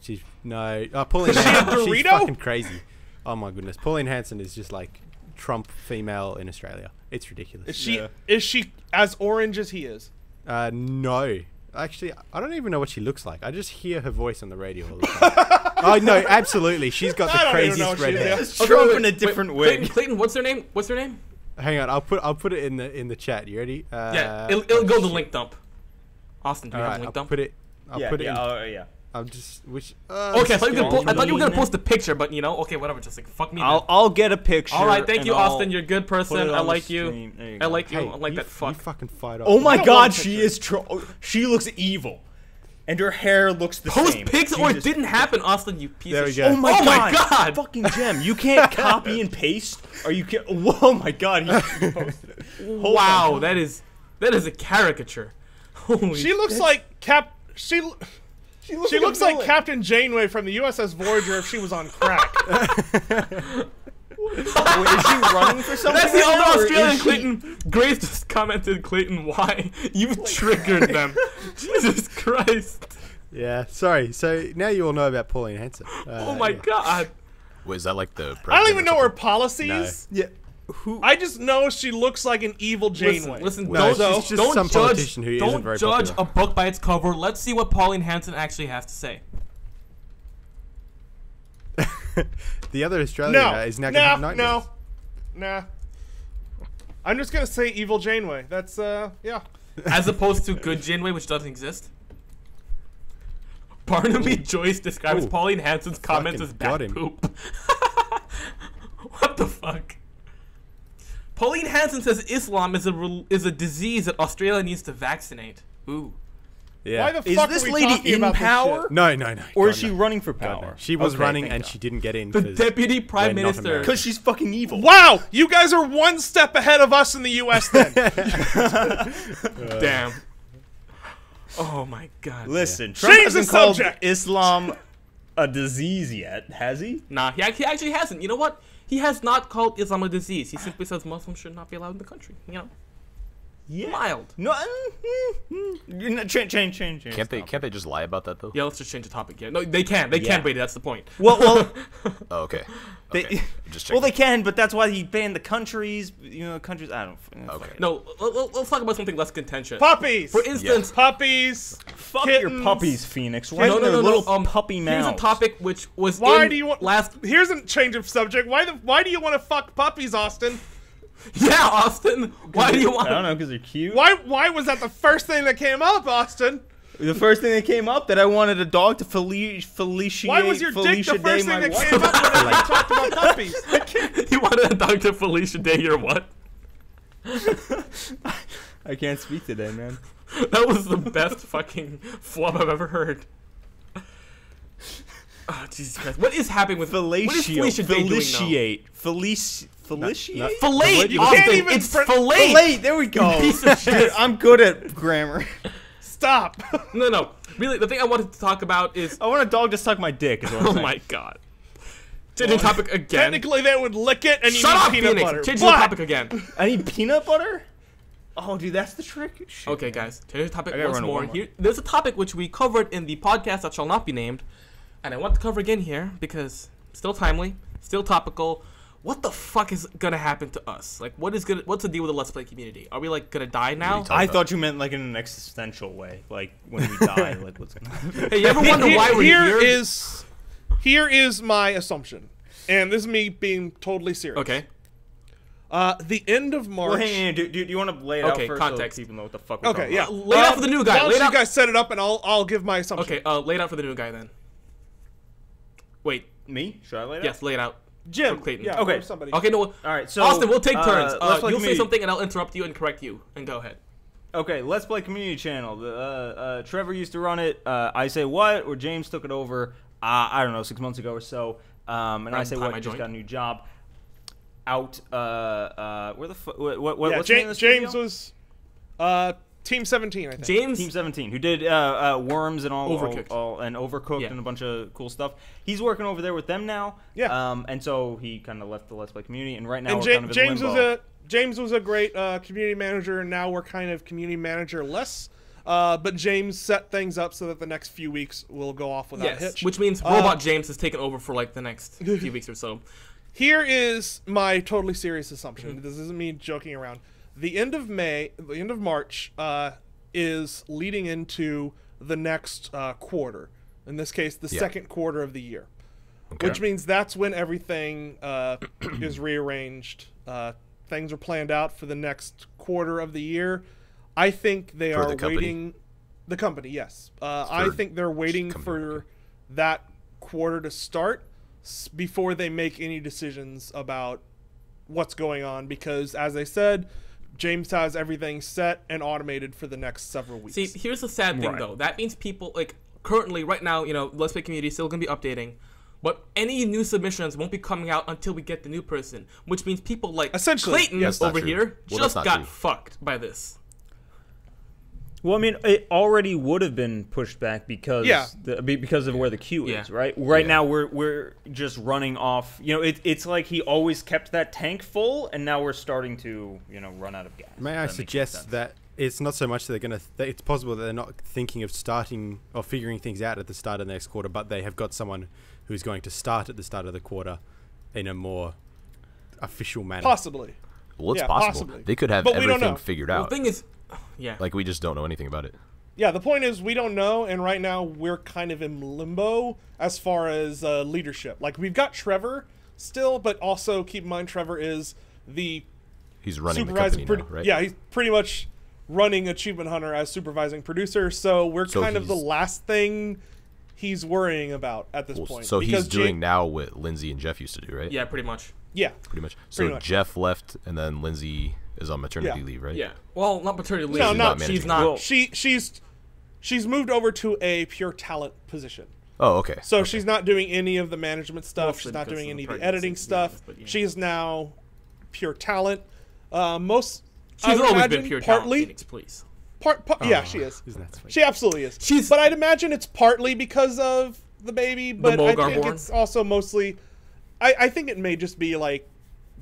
she's no, uh, Pauline. Is she a Hanson, she's fucking crazy. Oh my goodness, Pauline Hanson is just like Trump female in Australia. It's ridiculous. Is she Yeah. is she as orange as he is? Uh, no. Actually, I don't even know what she looks like. I just hear her voice on the radio all the time. oh no, absolutely. She's got I the don't even know craziest red hair. is. Okay, Trump in a wait, different Clayton, wig. Clayton, what's her name? What's her name? Hang on, I'll put I'll put it in the in the chat. You ready? Uh, Yeah, it'll, it'll go to shit. link dump. Austin, do you All have right, a link I'll dump? put it. I'll yeah, put it. yeah, in, oh, yeah. I'll just which. Uh, Okay, I thought, you were gonna po- I thought you were gonna post a picture, but you know, okay, whatever. Just like fuck me. I'll. I'll get a picture. All right, thank and you, I'll Austin. You're a good person. I like you. you I like you. Hey, I like you, that You fucking fight off. Oh my God, she is. Tro- she looks evil, and her hair looks the Post same. pics or it Jesus. didn't happen, Austin. You piece There of shit. Oh my oh god! my god! Fucking gem! You can't copy and paste. Are you kidding? Oh my god! He posted it. Oh wow, that is that is a caricature. Holy She looks like Cap. She l- She looks, she like, looks like. Captain Janeway from the USS Voyager if she was on crack. Wait, is she running for something? That's the right old now, or is Australian she- Clayton. Grace just commented, Clayton, why? You've triggered them. Jesus Christ. Yeah, sorry. So now you all know about Pauline Hanson. Uh, Oh my yeah. god. Wait, is that like the? I don't even know her president policies. Yeah. Who? I just know she looks like an evil Janeway. listen, No, don't, she's just don't some judge, politician who don't isn't very judge popular. a book by its cover. Let's see what Pauline Hanson actually has to say. The other Australian no, uh, is now going to no, have nightmares. no, nah. I'm just gonna say evil Janeway. That's uh, yeah. As opposed to good Janeway, which doesn't exist. Barnaby Joyce describes Ooh. Pauline Hanson's comments Fucking as got back him. poop. what the fuck? Pauline Hanson says Islam is a rel- is a disease that Australia needs to vaccinate. Ooh. Yeah. Why the Is fuck this are we lady talking in about this power? shit? no, no, no. Or God, is she no. running for God, no. power? She was Okay, running and God. she didn't get in. The 'cause deputy prime minister. Because she's fucking evil. Wow, you guys are one step ahead of us in the U.S. Then Damn. Oh my god. Listen, Trump Change hasn't called subject. Islam a disease yet, has he? Nah, he actually hasn't. You know what? He has not called Islam a disease. He simply says Muslims should not be allowed in the country. You know, Yeah. mild. No, mm, mm, mm. You know, change, change, change, change. Can't they? Can't they just lie about that though? Yeah, let's just change the topic. Yeah, no, they can. They Yeah. can, Brady. That's the point. Well, well, Oh, okay. they, Okay. Just well, they can, but that's why he banned the countries. You know, countries. I don't. f- Okay. No, let, let, us talk about something less contentious. puppies, For instance, puppies. Fuck your puppies, Phoenix. Right no, no, no, little no. Um, puppy here's a topic which was Why in do you want last? Here's a change of subject. Why the? Why do you want to fuck puppies, Austin? Yeah, Austin. Why do you want? I don't know, because they're cute. Why? Why was that the first thing that came up, Austin? The first thing that came up that I wanted a dog to feli- feliciate. Why was your dick the Felicia first Day, thing my that wife. came up when we talked about puppies? you wanted a Dr. Felicia Day or what? I can't speak today, man. That was the best fucking flub I've ever heard. Oh, Jesus Christ. What is happening with what is Fellatio. Felicia Day doing now? Feliciate. Felici- Feliciate? Fillet, You can't even it's pr- fillet. Fillet, there we go. piece of shit. Dude, I'm good at grammar. Stop. No, no. Really, the thing I wanted to talk about is. I want a dog to suck my dick. Is what I'm Oh saying. my god. Changing topic again. Technically, they would lick it, and you Shut need up, peanut Phoenix. butter. Changing but the topic again. I need peanut butter. Oh, dude, that's the trick. Shit, Okay, man. guys. Changing the topic I once run to more. Here, there's a topic which we covered in the podcast that shall not be named, and I want to cover again here because still timely, still topical. What the fuck is gonna happen to us? Like, what is gonna? What's the deal with the Let's Play community? Are we like gonna die now? I about? thought you meant like in an existential way, like when we die, like what's gonna happen. Hey, you ever wonder Here- why we're here here? is- here is my assumption, and this is me being totally serious. okay. Uh, the end of March. Well, hey, hey, do, do, do you want to lay it Okay, out first context. so people know what the fuck we're Okay, yeah. about? Lay it out for the new guy. Why don't Lay you out- guys set it up, and I'll I'll give my assumption. Okay. Uh, lay it out for the new guy then. Wait. Me? Should I lay it out? Yes, lay it out. Gem. From Clayton. Yeah. Okay. Somebody. Okay. No. All right, so Austin, we'll take uh, turns. Uh, Let's you'll say something and I'll interrupt you and correct you. And go ahead. Okay, Let's Play Community Channel. The, uh, uh, Trevor used to run it. Uh, I say what, or James took it over. Uh, I don't know, six months ago or so. Um, and I say what I just got a new job out. Uh, uh, where the fu- what what, what yeah, what's the name James, of the James studio? was uh, Team 17, I think. James. Team 17, who did uh, uh, Worms and all, Overcooked. all, all- and Overcooked Yeah. and a bunch of cool stuff. He's working over there with them now. Yeah. Um, and so he kind of left the Let's Play community, and right now and we're Ja- kind of in James was a James was a great uh, community manager, and now we're kind of community manager less. Uh, but James set things up so that the next few weeks will go off without a Yes, hitch. which means Uh, Robot James has taken over for like the next few weeks or so. Here is my totally serious assumption. Mm-hmm. This isn't me joking around. The end of May, the end of March, uh, is leading into the next uh, quarter. In this case, the Yeah. second quarter of the year, Okay. which means that's when everything uh, is rearranged. Uh, things are planned out for the next quarter of the year. I think they For are the waiting. The company, yes. Uh, I think they're waiting for okay. that quarter to start s- before they make any decisions about what's going on because as I said, James has everything set and automated for the next several weeks. See, here's the sad thing Right. though. That means people like currently right now, you know, Let's Play community is still gonna be updating, but any new submissions won't be coming out until we get the new person, which means people like Essentially, Clayton That's over true. here Well, just got true. fucked by this. Well, I mean, it already would have been pushed back because Yeah. the, because of where the queue Yeah. is, right? Right Yeah. now, we're we're just running off. You know, it, it's like he always kept that tank full, and now we're starting to you know run out of gas. May I suggest that it's not so much that they're going to. Th- it's possible that they're not thinking of starting or figuring things out at the start of the next quarter, but they have got someone who's going to start at the start of the quarter in a more official manner. possibly. well, it's yeah, possible. possibly. They could have But everything know. figured Well, out. the thing is, yeah, like we just don't know anything about it. Yeah, the point is we don't know and right now we're kind of in limbo as far as uh, leadership. Like we've got Trevor still, but also keep in mind Trevor is the He's running the company produ- now, right? Yeah, he's pretty much running Achievement Hunter as supervising producer, so we're So kind of the last thing he's worrying about at this Well, point. so he's doing Ja- now what Lindsay and Jeff used to do, right? yeah, pretty much. Yeah. Pretty much. So Pretty much. Jeff left, and then Lindsay is on maternity Yeah. leave, right? Yeah. Well, not paternity leave. No, She's no, not she's not. Well- She she's she's moved over to a pure talent position. Oh, okay. So she's not doing any of the management stuff. Mostly she's not doing any of the editing stuff. honest, but yeah. She is now pure talent. Uh, most I she's would always imagine been pure talent, partly Phoenix, please. part, part yeah she is Isn't that sweet? she absolutely is She's- but I'd imagine it's partly because of the baby but I think born? it's also mostly I, I think it may just be like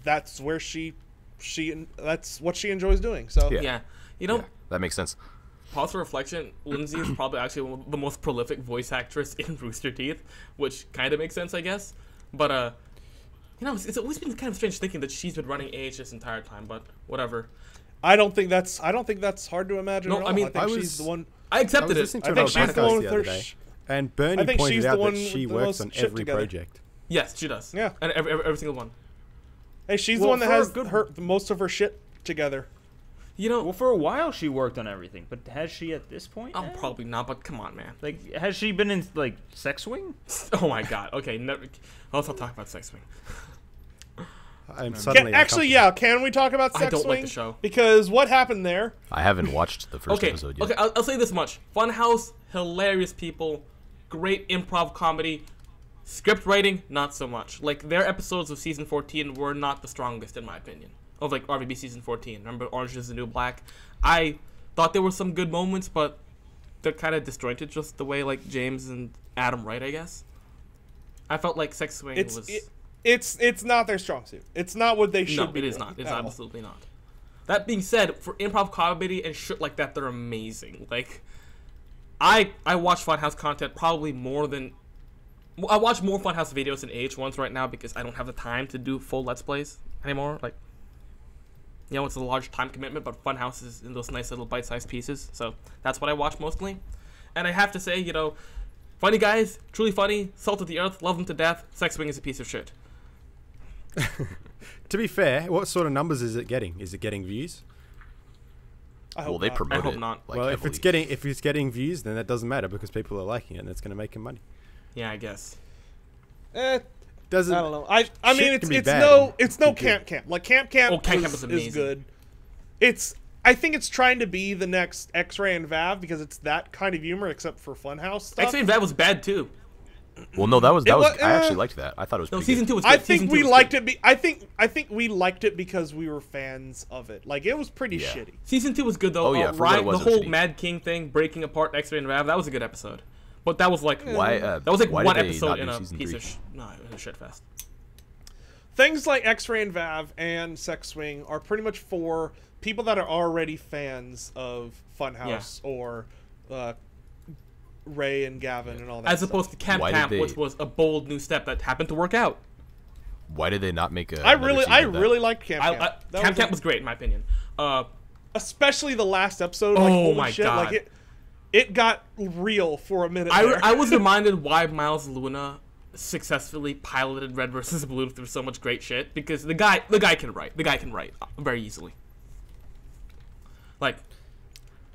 that's where she she that's what she enjoys doing so Yeah. Yeah. You know, Yeah, that makes sense. pause for reflection. Lindsay is probably actually the most prolific voice actress in Rooster Teeth, which kind of makes sense, I guess. But uh, you know, it's, it's always been kind of strange thinking that she's been running AH this entire time. But whatever. I don't think that's I don't think that's hard to imagine No, at I all. mean, I think I she's the one I I accepted was it. listening I to a think she's the podcast one the with other her day, and Burnie I think pointed she's out the one that she works on every project. Yes, she does. Yeah. and every, every, every single one. Hey, she's Well, the one that has good- her most of her shit together. You know, Well, for a while she worked on everything, but has she at this point? I'm now? probably not. But come on, man. Like, has she been in like Sex Swing? Oh my God. Okay, never. Let's not talk about Sex Swing. I'm suddenly Can, actually, yeah. Can we talk about I Sex don't like Swing? the show. because what happened there? I haven't watched the first okay, episode yet. okay. I'll, I'll say this much: Funhaus, hilarious people, great improv comedy. Script writing, not so much. Like their episodes of season 14 were not the strongest in my opinion. Of like RVB season 14. Remember Orange is the New Black? I thought there were some good moments, but they're kind of disjointed, just the way like James and Adam write, I guess. I felt like Sex Swing It's was it, it's it's not their strong suit. It's not what they should no, be. it is not. It's at all. absolutely not. That being said, for improv comedy and shit like that, they're amazing. Like, I I watch Funhaus content probably more than I watch more Funhaus videos than AH1s right now because I don't have the time to do full Let's Plays anymore. Like, you know, it's a large time commitment, but Funhaus is in those nice little bite-sized pieces. So that's what I watch mostly. And I have to say, you know, funny guys, truly funny, salt of the earth, love them to death. Sex Swing is a piece of shit. To be fair, what sort of numbers is it getting? Is it getting views? I hope well, they not. promote hope it. not. Like, well, if it's getting if it's getting views, then that doesn't matter because people are liking it and it's going to make them money. Yeah, I guess. Eh, doesn't. I don't know. I I mean, it's it's bad no it's no camp camp. Like camp camp, Oh, Camp is, Camp is is good. It's I think it's trying to be the next X-Ray and Vav because it's that kind of humor, except for Funhaus stuff. X-Men Bad was bad too. Well, no, that was that It was. wa- I actually uh, liked that. I thought it was No, season good. two was good. I season think two we was liked good. it. Be- I think I think we liked it because we were fans of it. Like it was pretty Yeah. shitty. Season two was good though. Oh, yeah, uh, for what it Ryan, was, the it was whole shitty. Mad King thing, breaking apart X-Ray and Vav, that was a good episode. But that was like Why? Uh, that was like why one episode in a piece three? of sh- no, it was a shit fest. Things like X-Ray and Vav and Sex Swing are pretty much for people that are already fans of Funhaus or uh, Ray and Gavin and all that. As stuff. opposed to Camp Why Camp, they- which was a bold new step that happened to work out. Why did they not make a? I really, season I really liked Camp Camp. I, That Camp was a- Camp was great in my opinion. Uh, especially the last episode. Like, Oh holy my shit, God. Like it, it got real for a minute. I, there. I was reminded why Miles Luna successfully piloted Red versus Blue through so much great shit because the guy the guy can write the guy can write uh, very easily. Like,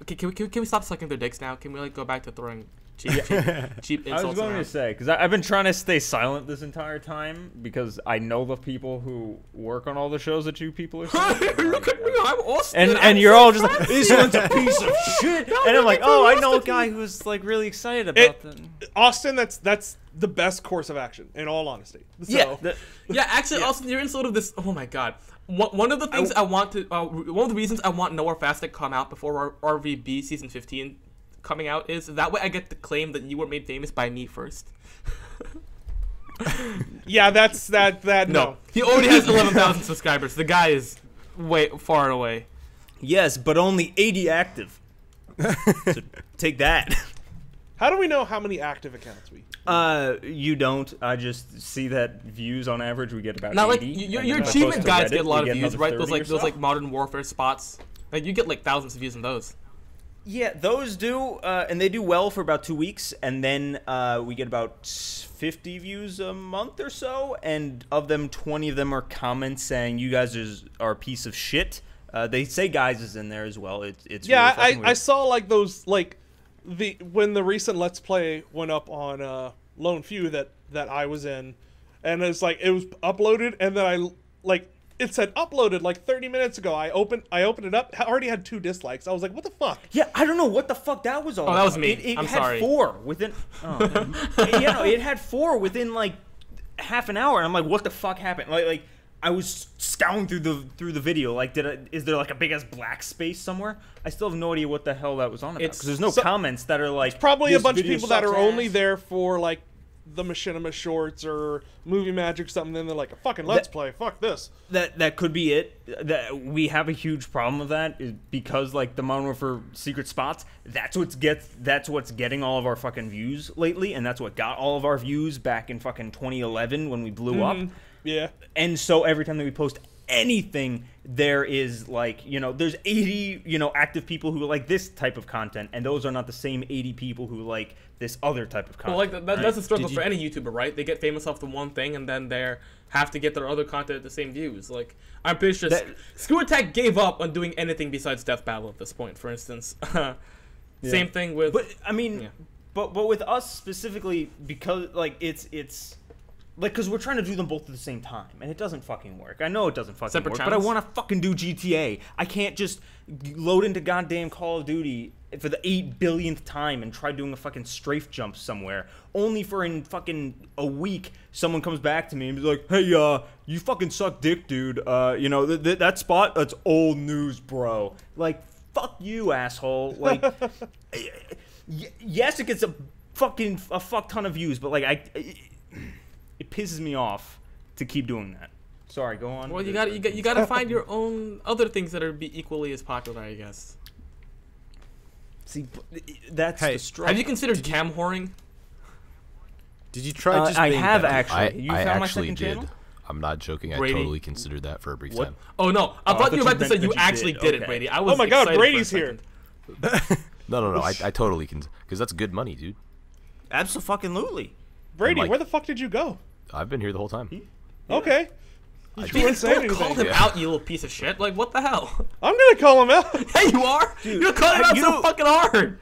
okay, can we, can we, can we stop sucking their dicks now? Can we like go back to throwing cheap cheap, cheap I was going around? to say because I've been trying to stay silent this entire time because I know the people who work on all the shows that you people are saying. Look at me, I'm Austin. and I'm and you're so all just like fancy. this one's a piece of shit, and I'm like, oh, I know a guy who's like really excited about It- them. Austin. That's that's the best course of action. In all honesty. So, Yeah, the- Yeah, actually, Austin, you're in sort of this. Oh my god. One, one of the things I, want to, uh, one of the reasons I want Nowhere Fast to come out before R- RVB season 15 coming out is that way I get to claim that you were made famous by me first. yeah. That's that. That No, no. he already has 11,000 subscribers. The guy is way far away. yes, but only 80 active. so take that. How do we know how many active accounts we? Uh, you don't. I just see that views on average we get about. Now, like 80, your, and your I achievement post guides Reddit, get a lot of views, right? Those like those so. like modern warfare spots. Like you get like thousands of views in those. Yeah, those do, uh, and they do well for about two weeks, and then uh, we get about 50 views a month or so, and of them, 20 of them are comments saying you guys is, are a piece of shit. Uh, they say guys is in there as well. It's it's Yeah, really I, I saw like those like the when the recent Let's Play went up on uh, Lone Few that that I was in, and it's like it was uploaded, and then I like it said uploaded like 30 minutes ago. I opened I opened it up, I already had two dislikes. I was like, what the fuck? Yeah, I don't know what the fuck that was all. Oh, that was me. It, it I'm had sorry. four within. Oh, yeah, no, it had four within like half an hour, and I'm like, what the fuck happened? Like, like I was scouring through the through the video. Like, did I, is there like a big ass black space somewhere? I still have no idea what the hell that was on about It's- because there's no so- comments that are like Probably a bunch of people that sucks are only there for like the machinima shorts or movie magic something. Then they're like, a fucking Let's That- Play, fuck this. That that could be it. That we have a huge problem with that is because like the Modern Warfare secret spots. That's what's gets. That's what's getting all of our fucking views lately, and that's what got all of our views back in fucking 2011 when we blew up. Mm-hmm. Yeah. And so every time that we post anything, there is like you know, there's 80 you know active people who like this type of content, and those are not the same 80 people who like this other type of content. Well, like that, that, right? that's a struggle Did for you- any YouTuber, right? They get famous off the one thing, and then they have to get their other content at the same views. Like I'm pretty sure That- Screw Attack gave up on doing anything besides Death Battle at this point. For instance, same thing with. But I mean, Yeah. but but with us specifically, because like it's it's like because we're trying to do them both at the same time, and it doesn't fucking work. I know it doesn't fucking Separate work, but I want to fucking do GTA. I can't just load into goddamn Call of Duty for the eight billionth time and try doing a fucking strafe jump somewhere, only for in fucking a week someone comes back to me and be like, "Hey, uh, you fucking suck dick, dude. Uh, you know th- th- that spot? That's old news, bro. Like." Fuck you, asshole! Like, Y- yes, it gets a fucking a fuck ton of views, but like I, it pisses me off to keep doing that. Sorry, go on. well, you got you got you got to find your own other things that are be equally as popular, I guess. see. That's Hey, the struggle. Have you considered cam whoring? Did you try Uh, just I being have better? actually. I, you I found my actually second did. channel. I'm not joking. I totally considered that for a brief What? time. Oh no, I I thought thought you you were about to say you you actually did. did, it, Brady. I was Oh my God, excited for a Brady's here. No, no, no. I, I totally can because that's good money, dude. Absolutely. Brady, like- where the fuck did you go? I've been here the whole time. Okay. You I weren't saying Don't call anything. him out, you little piece of shit. Like what the hell? I'm gonna call him out. hey, you are. You're calling him out you so fucking hard.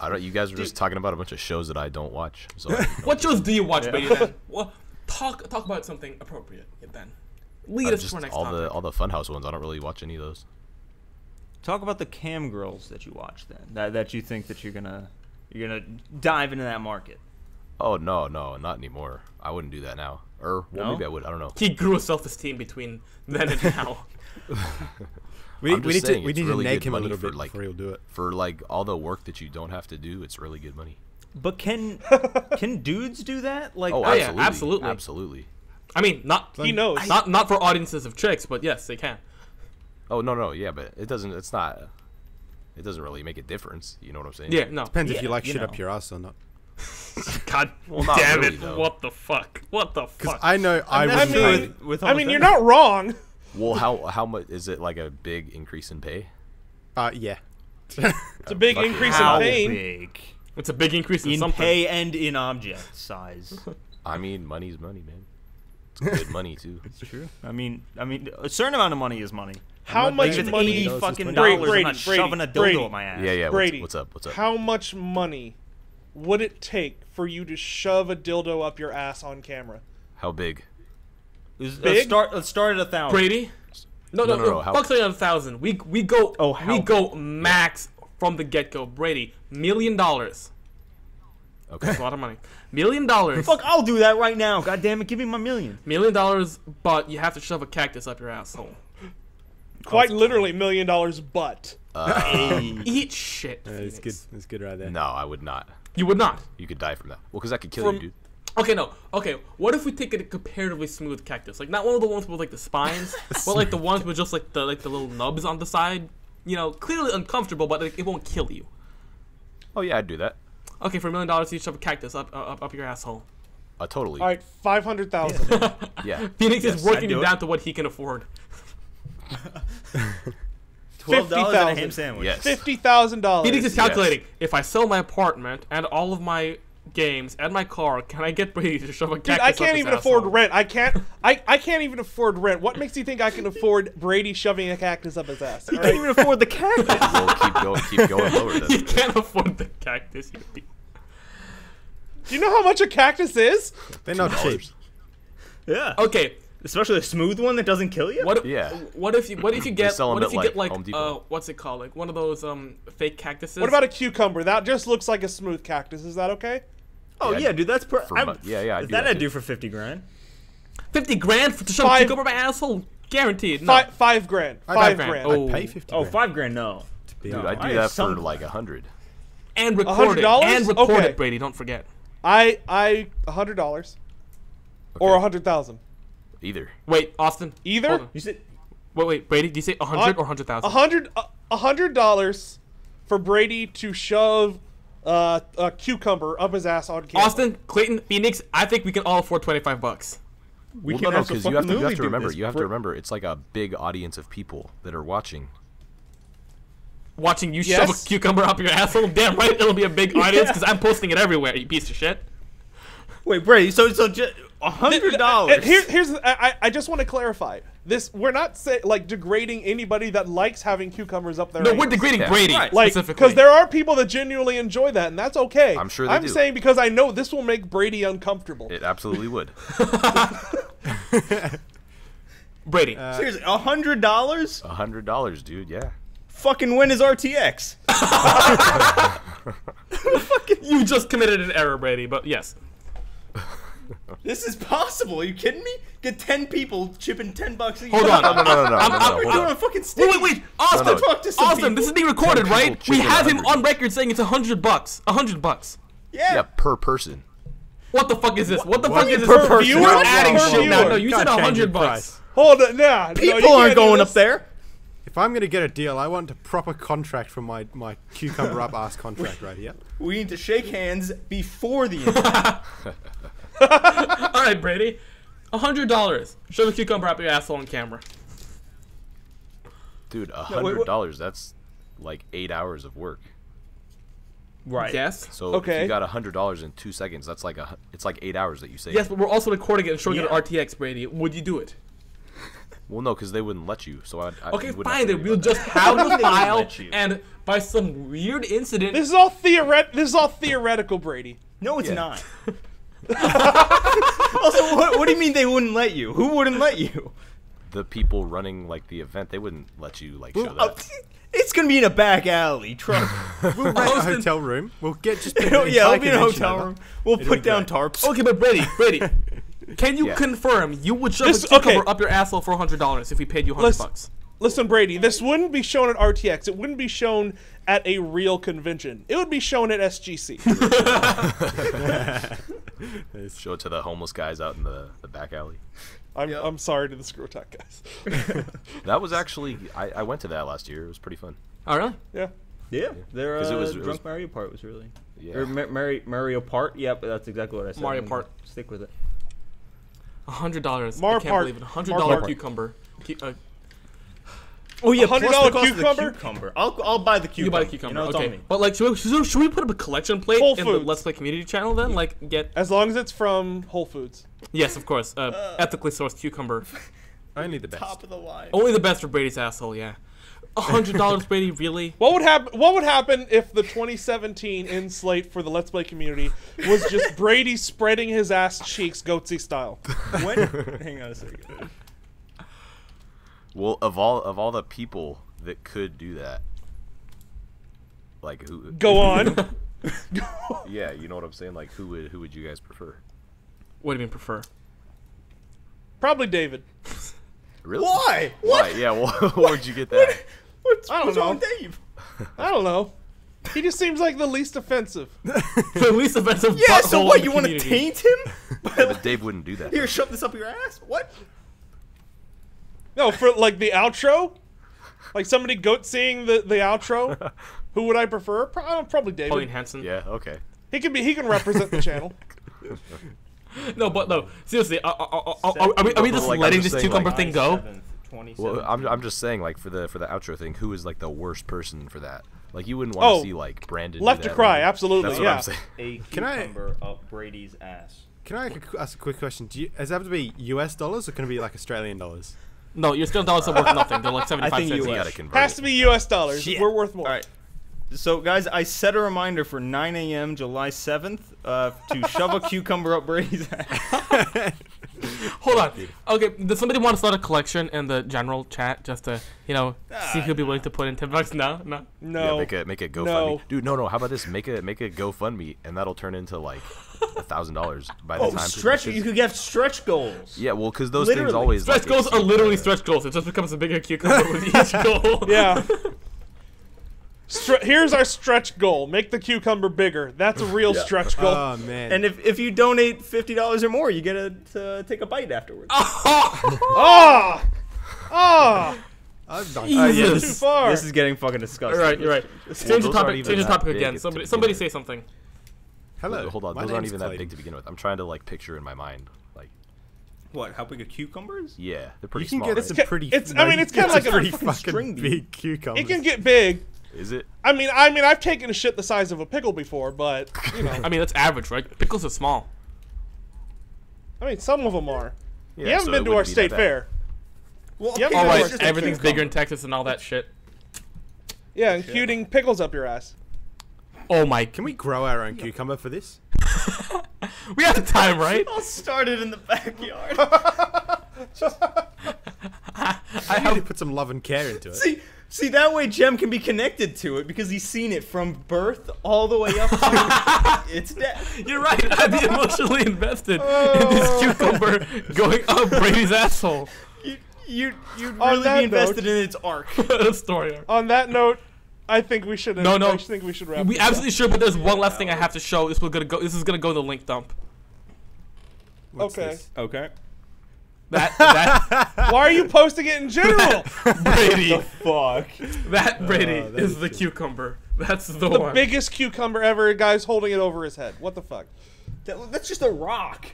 I don't. You guys were just talking about a bunch of shows that I don't watch. So I didn't. What shows do you watch, Brady? Then, well, talk talk about something appropriate. Then, lead Uh, us just to our next all topic. the all the Funhaus ones. I don't really watch any of those. Talk about the cam girls that you watch then. That that you think that you're gonna you're gonna dive into that market. Oh no, no, not anymore. I wouldn't do that now. Or well, No? maybe I would. I don't know. He grew a self-esteem between then and now. We, I'm we need saying, to we need really to nag him a money little for, bit like- before he'll do it. For like all the work that you don't have to do, it's really good money. But can can dudes do that? Like, Oh, Oh, yeah, absolutely, absolutely. absolutely. I mean, not He knows. not not for audiences of chicks, but yes, they can. Oh no, no, yeah, but it doesn't. It's not. It doesn't really make a difference. You know what I'm saying? Yeah, no. Depends if you like you shit know. up your ass or not. God not damn really, it! though. What the fuck? What the Because fuck? I know I that's would I mean- with, with I mean, you're not wrong. Well, how how much is it? Like a big increase in pay? Uh, yeah. It's a big increase How in pain. big? it's a big increase in, In something. pay and in object size. I mean, money's money, man. It's good money too. It's true. I mean, I mean, a certain amount of money is money. How Like, much it's money? eighty fucking money. dollars, Brady, I'm not Brady, shoving a dildo Brady. up my ass. Yeah, yeah. Brady, What's, what's up? What's up? How much money would it take for you to shove a dildo up your ass on camera? How big? Let's, Big? let's start. Let's start at a thousand. Brady. No, no, No, no. no, no, how- Fuck something on a thousand. We we go. Oh, how we go max from the get go. Brady, million dollars. Okay. That's a lot of money. Million dollars. Fuck, I'll do that right now. God damn it, give me my million. Million dollars, but you have to shove a cactus up your asshole. Quite literally, million dollars, but. Eat shit. Uh, it's good. Phoenix. It's good right there. No, I would not. You would not. You could die from that. Well, because that could kill From- you, dude. Okay, no. Okay, what if we take a comparatively smooth cactus? Like not one of the ones with like the spines, but like the ones with just like the like the little nubs on the side. You know, clearly uncomfortable, but like, it won't kill you. Oh yeah, I'd do that. Okay, for a million dollars, you shove a cactus up uh, up up your asshole. Uh, totally. All right, five hundred thousand. Yeah. Phoenix Yes, is working do it it. down to what he can afford. Twelve dollars and a 50,000. ham sandwich. Yes. Fifty thousand dollars. Phoenix is calculating if I sell my apartment and all of my games and my car, can I get Brady to shove a cactus Dude, I can't his even afford rent. I can't. I, I can't even afford rent. What makes you think I can afford Brady shoving a cactus up his ass? You all can't even afford the cactus. We'll keep going. Keep going lower. You can't afford the cactus. You Do you know how much a cactus is? They're not cheap. $2. yeah. Okay, Especially a smooth one that doesn't kill you. What if, Yeah. What if you what if you get what if you like, get like uh what's it called like one of those um fake cactuses? What about a cucumber? That just looks like a smooth cactus. Is that okay? Oh Yeah, yeah, dude, that's per- for I- yeah, yeah, I'd do that that I'd do for fifty grand. fifty grand for, to shove Five- a cucumber up my asshole? Guaranteed. No. Five five grand. I'd Five pay- grand. oh. I'd pay 50 Oh, grand. five grand, no. be No, Dude, I'd I do have that for some- like a hundred. and record $100? And record Okay. it, Brady. Don't forget. I I a hundred dollars or a hundred thousand. Either. Wait, Austin. Either? You said Wait, wait, Brady. Did you say a hundred Hun- or hundred A hundred a- a hundred dollars for Brady to shove uh, a cucumber up his ass on camera. Austin, Clayton, Phoenix. I think we can all afford twenty five bucks. we well, can no, no, because you have to, you have to remember. You have to remember. It's like a big audience of people that are watching. Watching you Yes. shove a cucumber up your asshole. Damn right, it'll be a big audience because I'm posting it everywhere. You piece of shit. Wait, Brady. So so just a hundred dollars. And here, here's I, I- I just want to clarify this. We're not say, like degrading anybody that likes having cucumbers up there. No, anus. we're degrading Yeah. Brady Right. like specifically. because there are people that genuinely enjoy that, and that's okay. I'm sure they I'm do. saying because I know this will make Brady uncomfortable. It absolutely would. Brady. Uh, Seriously, a hundred dollars? A hundred dollars, dude. Yeah. Fucking win is RTX. you just committed an error, Brady. But yes. This is possible. Are you kidding me? Get ten people chipping ten bucks a year. Hold on. No, no, no, no, no, I'm- no, I'm- no, We're doing a fucking stick. Wait, wait, wait, Austin, no. Talk to some Austin, this is being recorded, right? We chipping have him on record saying it's a hundred bucks. A hundred bucks. Yeah. Yeah, per person. What the fuck is this? What the What? fuck is this? Per You're adding Per shit now. No, you said Can't a hundred bucks. Hold on, nah. People you aren't going up there. If I'm gonna get a deal, I want a proper contract for my, my cucumber up ass contract right here. We need to shake hands before the interview. All right, Brady. A hundred dollars. Shove a cucumber up your asshole on camera. Dude, a hundred what- dollars. That's like eight hours of work. right. Yes. So if you got a hundred dollars in two seconds, that's like a it's like eight hours that you save. Yes, but we're also recording it and showing it Yeah. on RTX, Brady. Would you do it? Well, no, because they wouldn't let you. So I. I Okay, you fine. Then we'll just have the file, and by some weird incident, This is all theoret. This is all theoretical, Brady. No, it's Yeah. not. also, what, what do you mean they wouldn't let you? Who wouldn't let you? the people running like the event, they wouldn't let you like show that. Uh, it's gonna be in a back alley. Trust. me. We'll rent a Hosting- hotel room. We'll get just yeah, the it'll entire be in a convention hotel over. room. We'll It'll put down tarps. Okay, but Brady, Brady, can you Yeah. confirm you would shove This- a cucumber okay. up your asshole for hundred dollars if we paid you hundred Listen- bucks? Listen, Brady, this wouldn't be shown at RTX. It wouldn't be shown at a real convention. It would be shown at SGC. Show it to the homeless guys out in the, the back alley. I'm, I'm sorry to the Screw Attack guys. That was actually I, I went to that last year. It was pretty fun. Oh really? Yeah. Yeah, their 'Cause uh, it was- it drunk was- Mario part was really. Yeah. Or Ma- Mario Mario Part. Yep, that's exactly what I said. Mario I'm Part. Stick with it. hundred dollars. I can't Part- believe it. Hundred Mar dollar Part. cucumber. Cu- uh, Oh yeah, $100 plus the cost of the cucumber? cucumber. I'll I'll buy the cucumber. you buy the cucumber. You know, okay. But like, should we, should, should we put up a collection plate Whole in the Let's Play community channel then? Like, get As long as it's from Whole Foods. yes, of course, uh, ethically sourced cucumber. Only the best. Top of the line. Only the best for Brady's asshole. Yeah. A hundred dollars, Brady. Really? What would happen? What would happen if the 2017 in slate for the Let's Play community was just Brady spreading his ass cheeks goatsy style? When? Hang on a second. Well, of all of all the people that could do that, like who? Go on. Yeah, you know what I'm saying. Like who would who would you guys prefer? What do you mean prefer? Probably David. Really? Why? Why? Yeah. Well, where'd you get that? What's, I don't what's wrong know. with Dave? I don't know. He just seems like the least offensive. the least offensive. Yeah. So what? You want to taint him? Yeah, but Dave wouldn't do that. Here, shove this up your ass. What? No, for like the outro, like somebody goat seeing the the outro. Who would I prefer? Pro- uh, probably David. Pauline Hanson. Yeah. Okay. He can be. He can represent the channel. No, but no. Seriously, are, are, are, are, are we, we just like, letting this saying, cucumber like, thing go? Well, I'm I'm just saying like for the for the outro thing, who is like the worst person for that? Like you wouldn't want to Oh, see like Brandon. Left to cry, right? absolutely, That's what yeah. I'm saying. A Can I- cucumber up Brady's ass. Can I ask a quick question? Do you, does it have to be US dollars or can it be like Australian dollars? No, your still dollars are worth nothing. They're like seventy-five think cents you You each. gotta convert. Has it. to be U.S. dollars. Shit. We're worth more. All right. So, guys, I set a reminder for 9 a.m. July 7th uh, to shove a cucumber up Brady's ass. Hold on. Okay, does somebody want to start a collection in the general chat just to, you know, ah, see who'll be willing to put in ten bucks? No, no. no. Yeah, No. make a make a GoFundMe, No. dude. No, no. How about this? Make a make a GoFundMe, and that'll turn into like a thousand dollars by the Oh, time. stretch. You could get stretch goals. Yeah, well, because those things always Stretch like, goals are literally the- stretch goals. It just becomes a bigger cucumber with each goal. Yeah. Stre- here's our stretch goal. Make the cucumber bigger. That's a real stretch goal. Oh man. And if, if you donate $50 or more, you get to uh, take a bite afterwards. Ah! Ah! I've done Uh, Too far. This is getting fucking disgusting. You're right. You're right. Change the topic. Change the topic again. Somebody, somebody say something. Hello. Hold on, my those aren't name's even that big to begin with. I'm trying to like picture in my mind. Like, What? How big a cucumber is? yeah, they're pretty You can small. get right? some ca- pretty. it's- I mean, you it's can kinda get like a some pretty fucking fucking string bean. big cucumbers. it can get big. Is it? I mean, I mean, I've taken a shit the size of a pickle before, but you know, I mean, that's average, right? Pickles are small. I mean, some of them are. Yeah, you haven't so been to our be state fair. Well, Yep. okay, All All right, it's right, just a everything's bigger in Texas and all that shit. Yeah, including pickles up your ass. Oh my! Can we grow our own cucumber for this? We have the time, right? I'll start it in the backyard. I I need to put some love and care into it. see, see, that way Gem can be connected to it because he's seen it from birth all the way up to its death. You're right. I'd be emotionally invested in oh. this cucumber going up Brady's asshole. You, you, you'd On really be invested in its arc. the Story. arc. On that note, I think we should. No, no. I think we should wrap. We this up. absolutely should, but there's one last thing I have to show. This will gonna go. This is gonna go in the link dump. What's Okay. this? Okay. That that Why are you posting it in general? Brady. Fuck. That Brady Oh, that is is the good. cucumber. That's the, the one. biggest cucumber ever. A guy's holding it over his head. What the fuck? That, that's just a rock.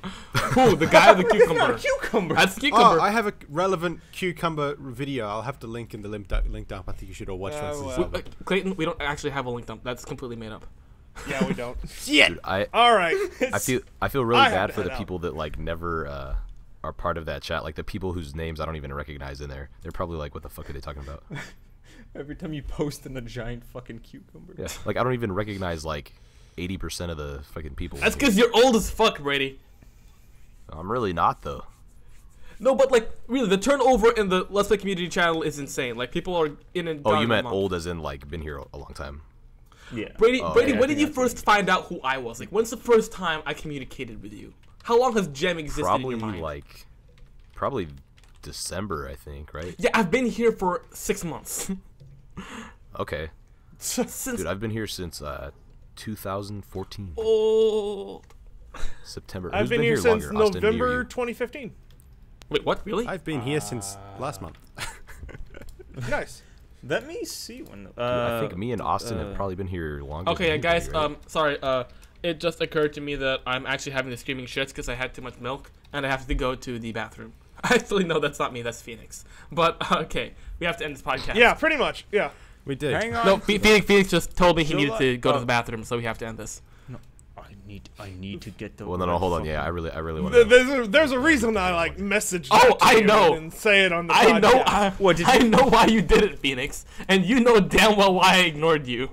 Who? The guy with the It's not cucumber. a cucumber. That's cucumber. Oh, I have a relevant cucumber video. I'll have to link in the link, du- link dump. I think you should all watch Uh, once. well. over. Uh, Clayton, we don't actually have a link dump. That's completely made up. Yeah, we don't. Dude, I All right. I feel I feel really I have bad to for the out. people that like never uh, are part of that chat. Like the people whose names I don't even recognize in there. They're probably like, "What the fuck are they talking about?" Every time you post in a giant fucking cucumber. Yeah, like I don't even recognize like eighty percent of the fucking people. That's because you're old as fuck, Brady. I'm really not though. No, but like really, the turnover in the Let's Play community channel is insane. Like people are in and Oh, you in meant old as in like been here a long time. Yeah. Brady, Oh, Brady, yeah, when did you first find out who I was? Like, when's the first time I communicated with you? How long has Gem existed Probably in your mind? like, probably December, I think, right? yeah, I've been here for six months. Okay, Since dude, I've been here since uh, 2014 old. September. I've Who's been, here, since longer, Austin, me November you? 2015. Wait, what? Really? I've been here since last month. Nice. Let me see when. Uh, Dude, I think me and Austin uh, have probably been here longer. Okay, than yeah, guys. buddy, right? Um, sorry. Uh, it just occurred to me that I'm actually having the screaming shits because I had too much milk and I have to go to the bathroom. I actually, no, that's not me. That's Phoenix. But okay, we have to end this podcast. Yeah, pretty much. Yeah. We did. Hang on. No, Phe- Phoenix, Phoenix just told me he needed to go to oh. the bathroom, so we have to end this. No, I need. I need to get the. Well, no, no, right hold on. Yeah, I really, I really want to. There's a, there's a reason I like messaged. Oh, that to I you know. And say it on the I know. I, What, did I you- know why you did it, Phoenix, and you know damn well why I ignored you.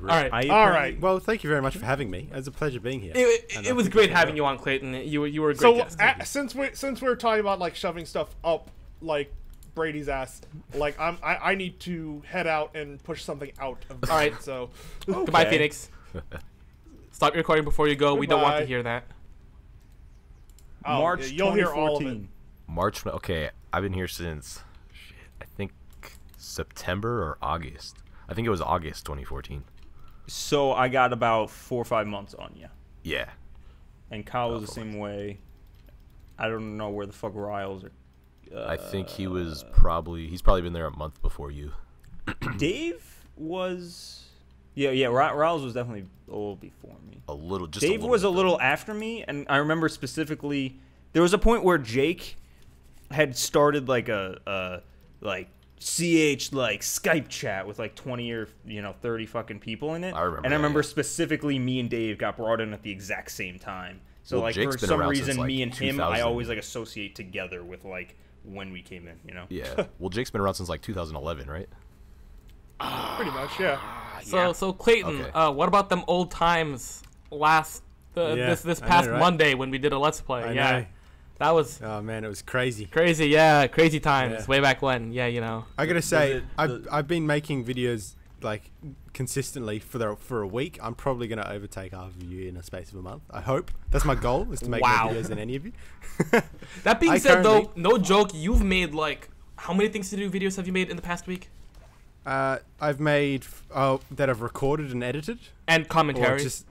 All right. I All apparently- right. Well, thank you very much for having me. It was a pleasure being here. It, it, it was great having you on, Clayton. You were you were a great So guest. a since we since we're talking about like shoving stuff up like Brady's ass, like I'm I, I need to head out and push something out of. All right. mine, So Goodbye, Phoenix. Stop recording before you go. We don't want to hear that. oh, March yeah, you'll hear all of it. 2014. March. Okay, I've been here since. Shit, I think September or August. I think it was August 2014. So I got about four or five months on you, Yeah. and Kyle was the same way. I don't know where the fuck Riles or I think he Uh, was probably he's probably been there a month before you. Dave was. Yeah, yeah. Ri- Riles was definitely a little before me. A little, just Dave a little was a little after me, and I remember specifically there was a point where Jake had started like a, a like ch like Skype chat with like twenty or you know thirty fucking people in it. I remember And I that, remember yeah. specifically me and Dave got brought in at the exact same time. So Well, like Jake's for some reason, like, me and him, I always like associate together with like when we came in. You know. Yeah. Well, Jake's been around since like 2011, right? Pretty much, yeah. So so Clayton, Okay. uh, what about them old times last uh, Yeah, this this I know, past right? Monday when we did a let's play? I yeah, know. That was Oh man, it was crazy. crazy. Yeah, crazy times Yeah. way back when. Yeah, you know. I gotta say, it I've I've been making videos like consistently for the for a week. I'm probably gonna overtake half of you in a space of a month. I hope that's my goal is to make Wow. more videos than any of you. That being I said, though, no joke, you've made like how many things to do videos have you made in the past week? Uh, I've made f- oh that I've recorded and edited, And or commentary. just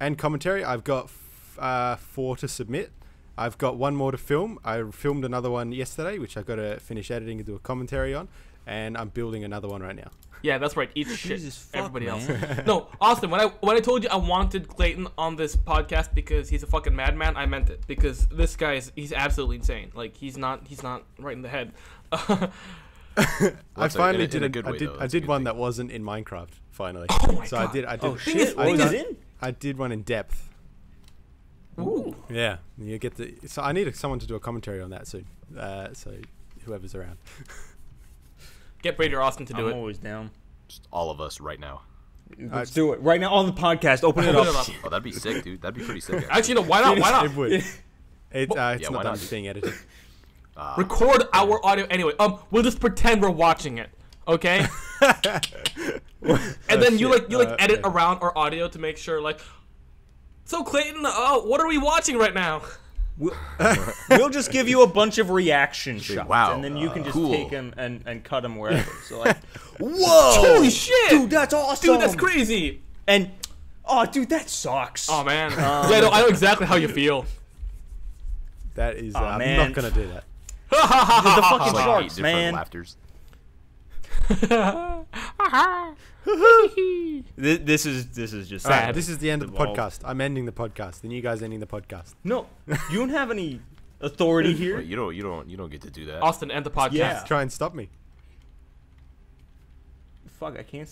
and commentary. I've got f- uh, four to submit. I've got one more to film. I filmed another one yesterday, which I've got to finish editing and do a commentary on, and I'm building another one right now. Yeah, that's right. Eat shit. Jesus fuck, Everybody else. no, Austin. When I when I told you I wanted Clayton on this podcast because he's a fucking madman, I meant it. Because this guy is he's absolutely insane. Like he's not he's not right in the head. I finally in did in a a, good I way, did though. I did good one thing. that wasn't in Minecraft finally. Oh my so I God. did I did Oh shit! thing What was is- it in? I did one in depth. Ooh. Yeah, you get the. So I need someone to do a commentary on that soon. Uh, so whoever's around. Get Brady or Austin to do I'm it. always down. Just all of us right now. Let's do it right now on the podcast. Open it up. it up. Oh, that'd be sick, dude. That'd be pretty sick. Actually, no. Why not? Why not? It would. It, uh, it's Yeah, not why done. not? It's being edited. Uh, Record our audio anyway. Um, we'll just pretend we're watching it. Okay. and then you like you like Uh, edit around our audio to make sure like. So Clayton, uh, what are we watching right now? We'll, we'll just give you a bunch of reaction shots, wow, and then you can just cool. take them and, and cut them wherever. So like, whoa, Holy shit, dude, that's awesome, Dude, that's crazy. And oh, dude, that sucks. Oh man. yeah, no, I know exactly how you feel. That is. Uh, Aw, I'm man. not gonna do that. the fucking it's like sharks, different man. laughters. This, this is this is just Sad. Alright, this is the end of the Evolved. podcast. I'm ending the podcast. Then you guys ending the podcast. No, you don't have any authority here. Wait, you don't, you don't, you don't get to do that. Austin, end the podcast. Yeah. Try and stop me. Fuck, I can't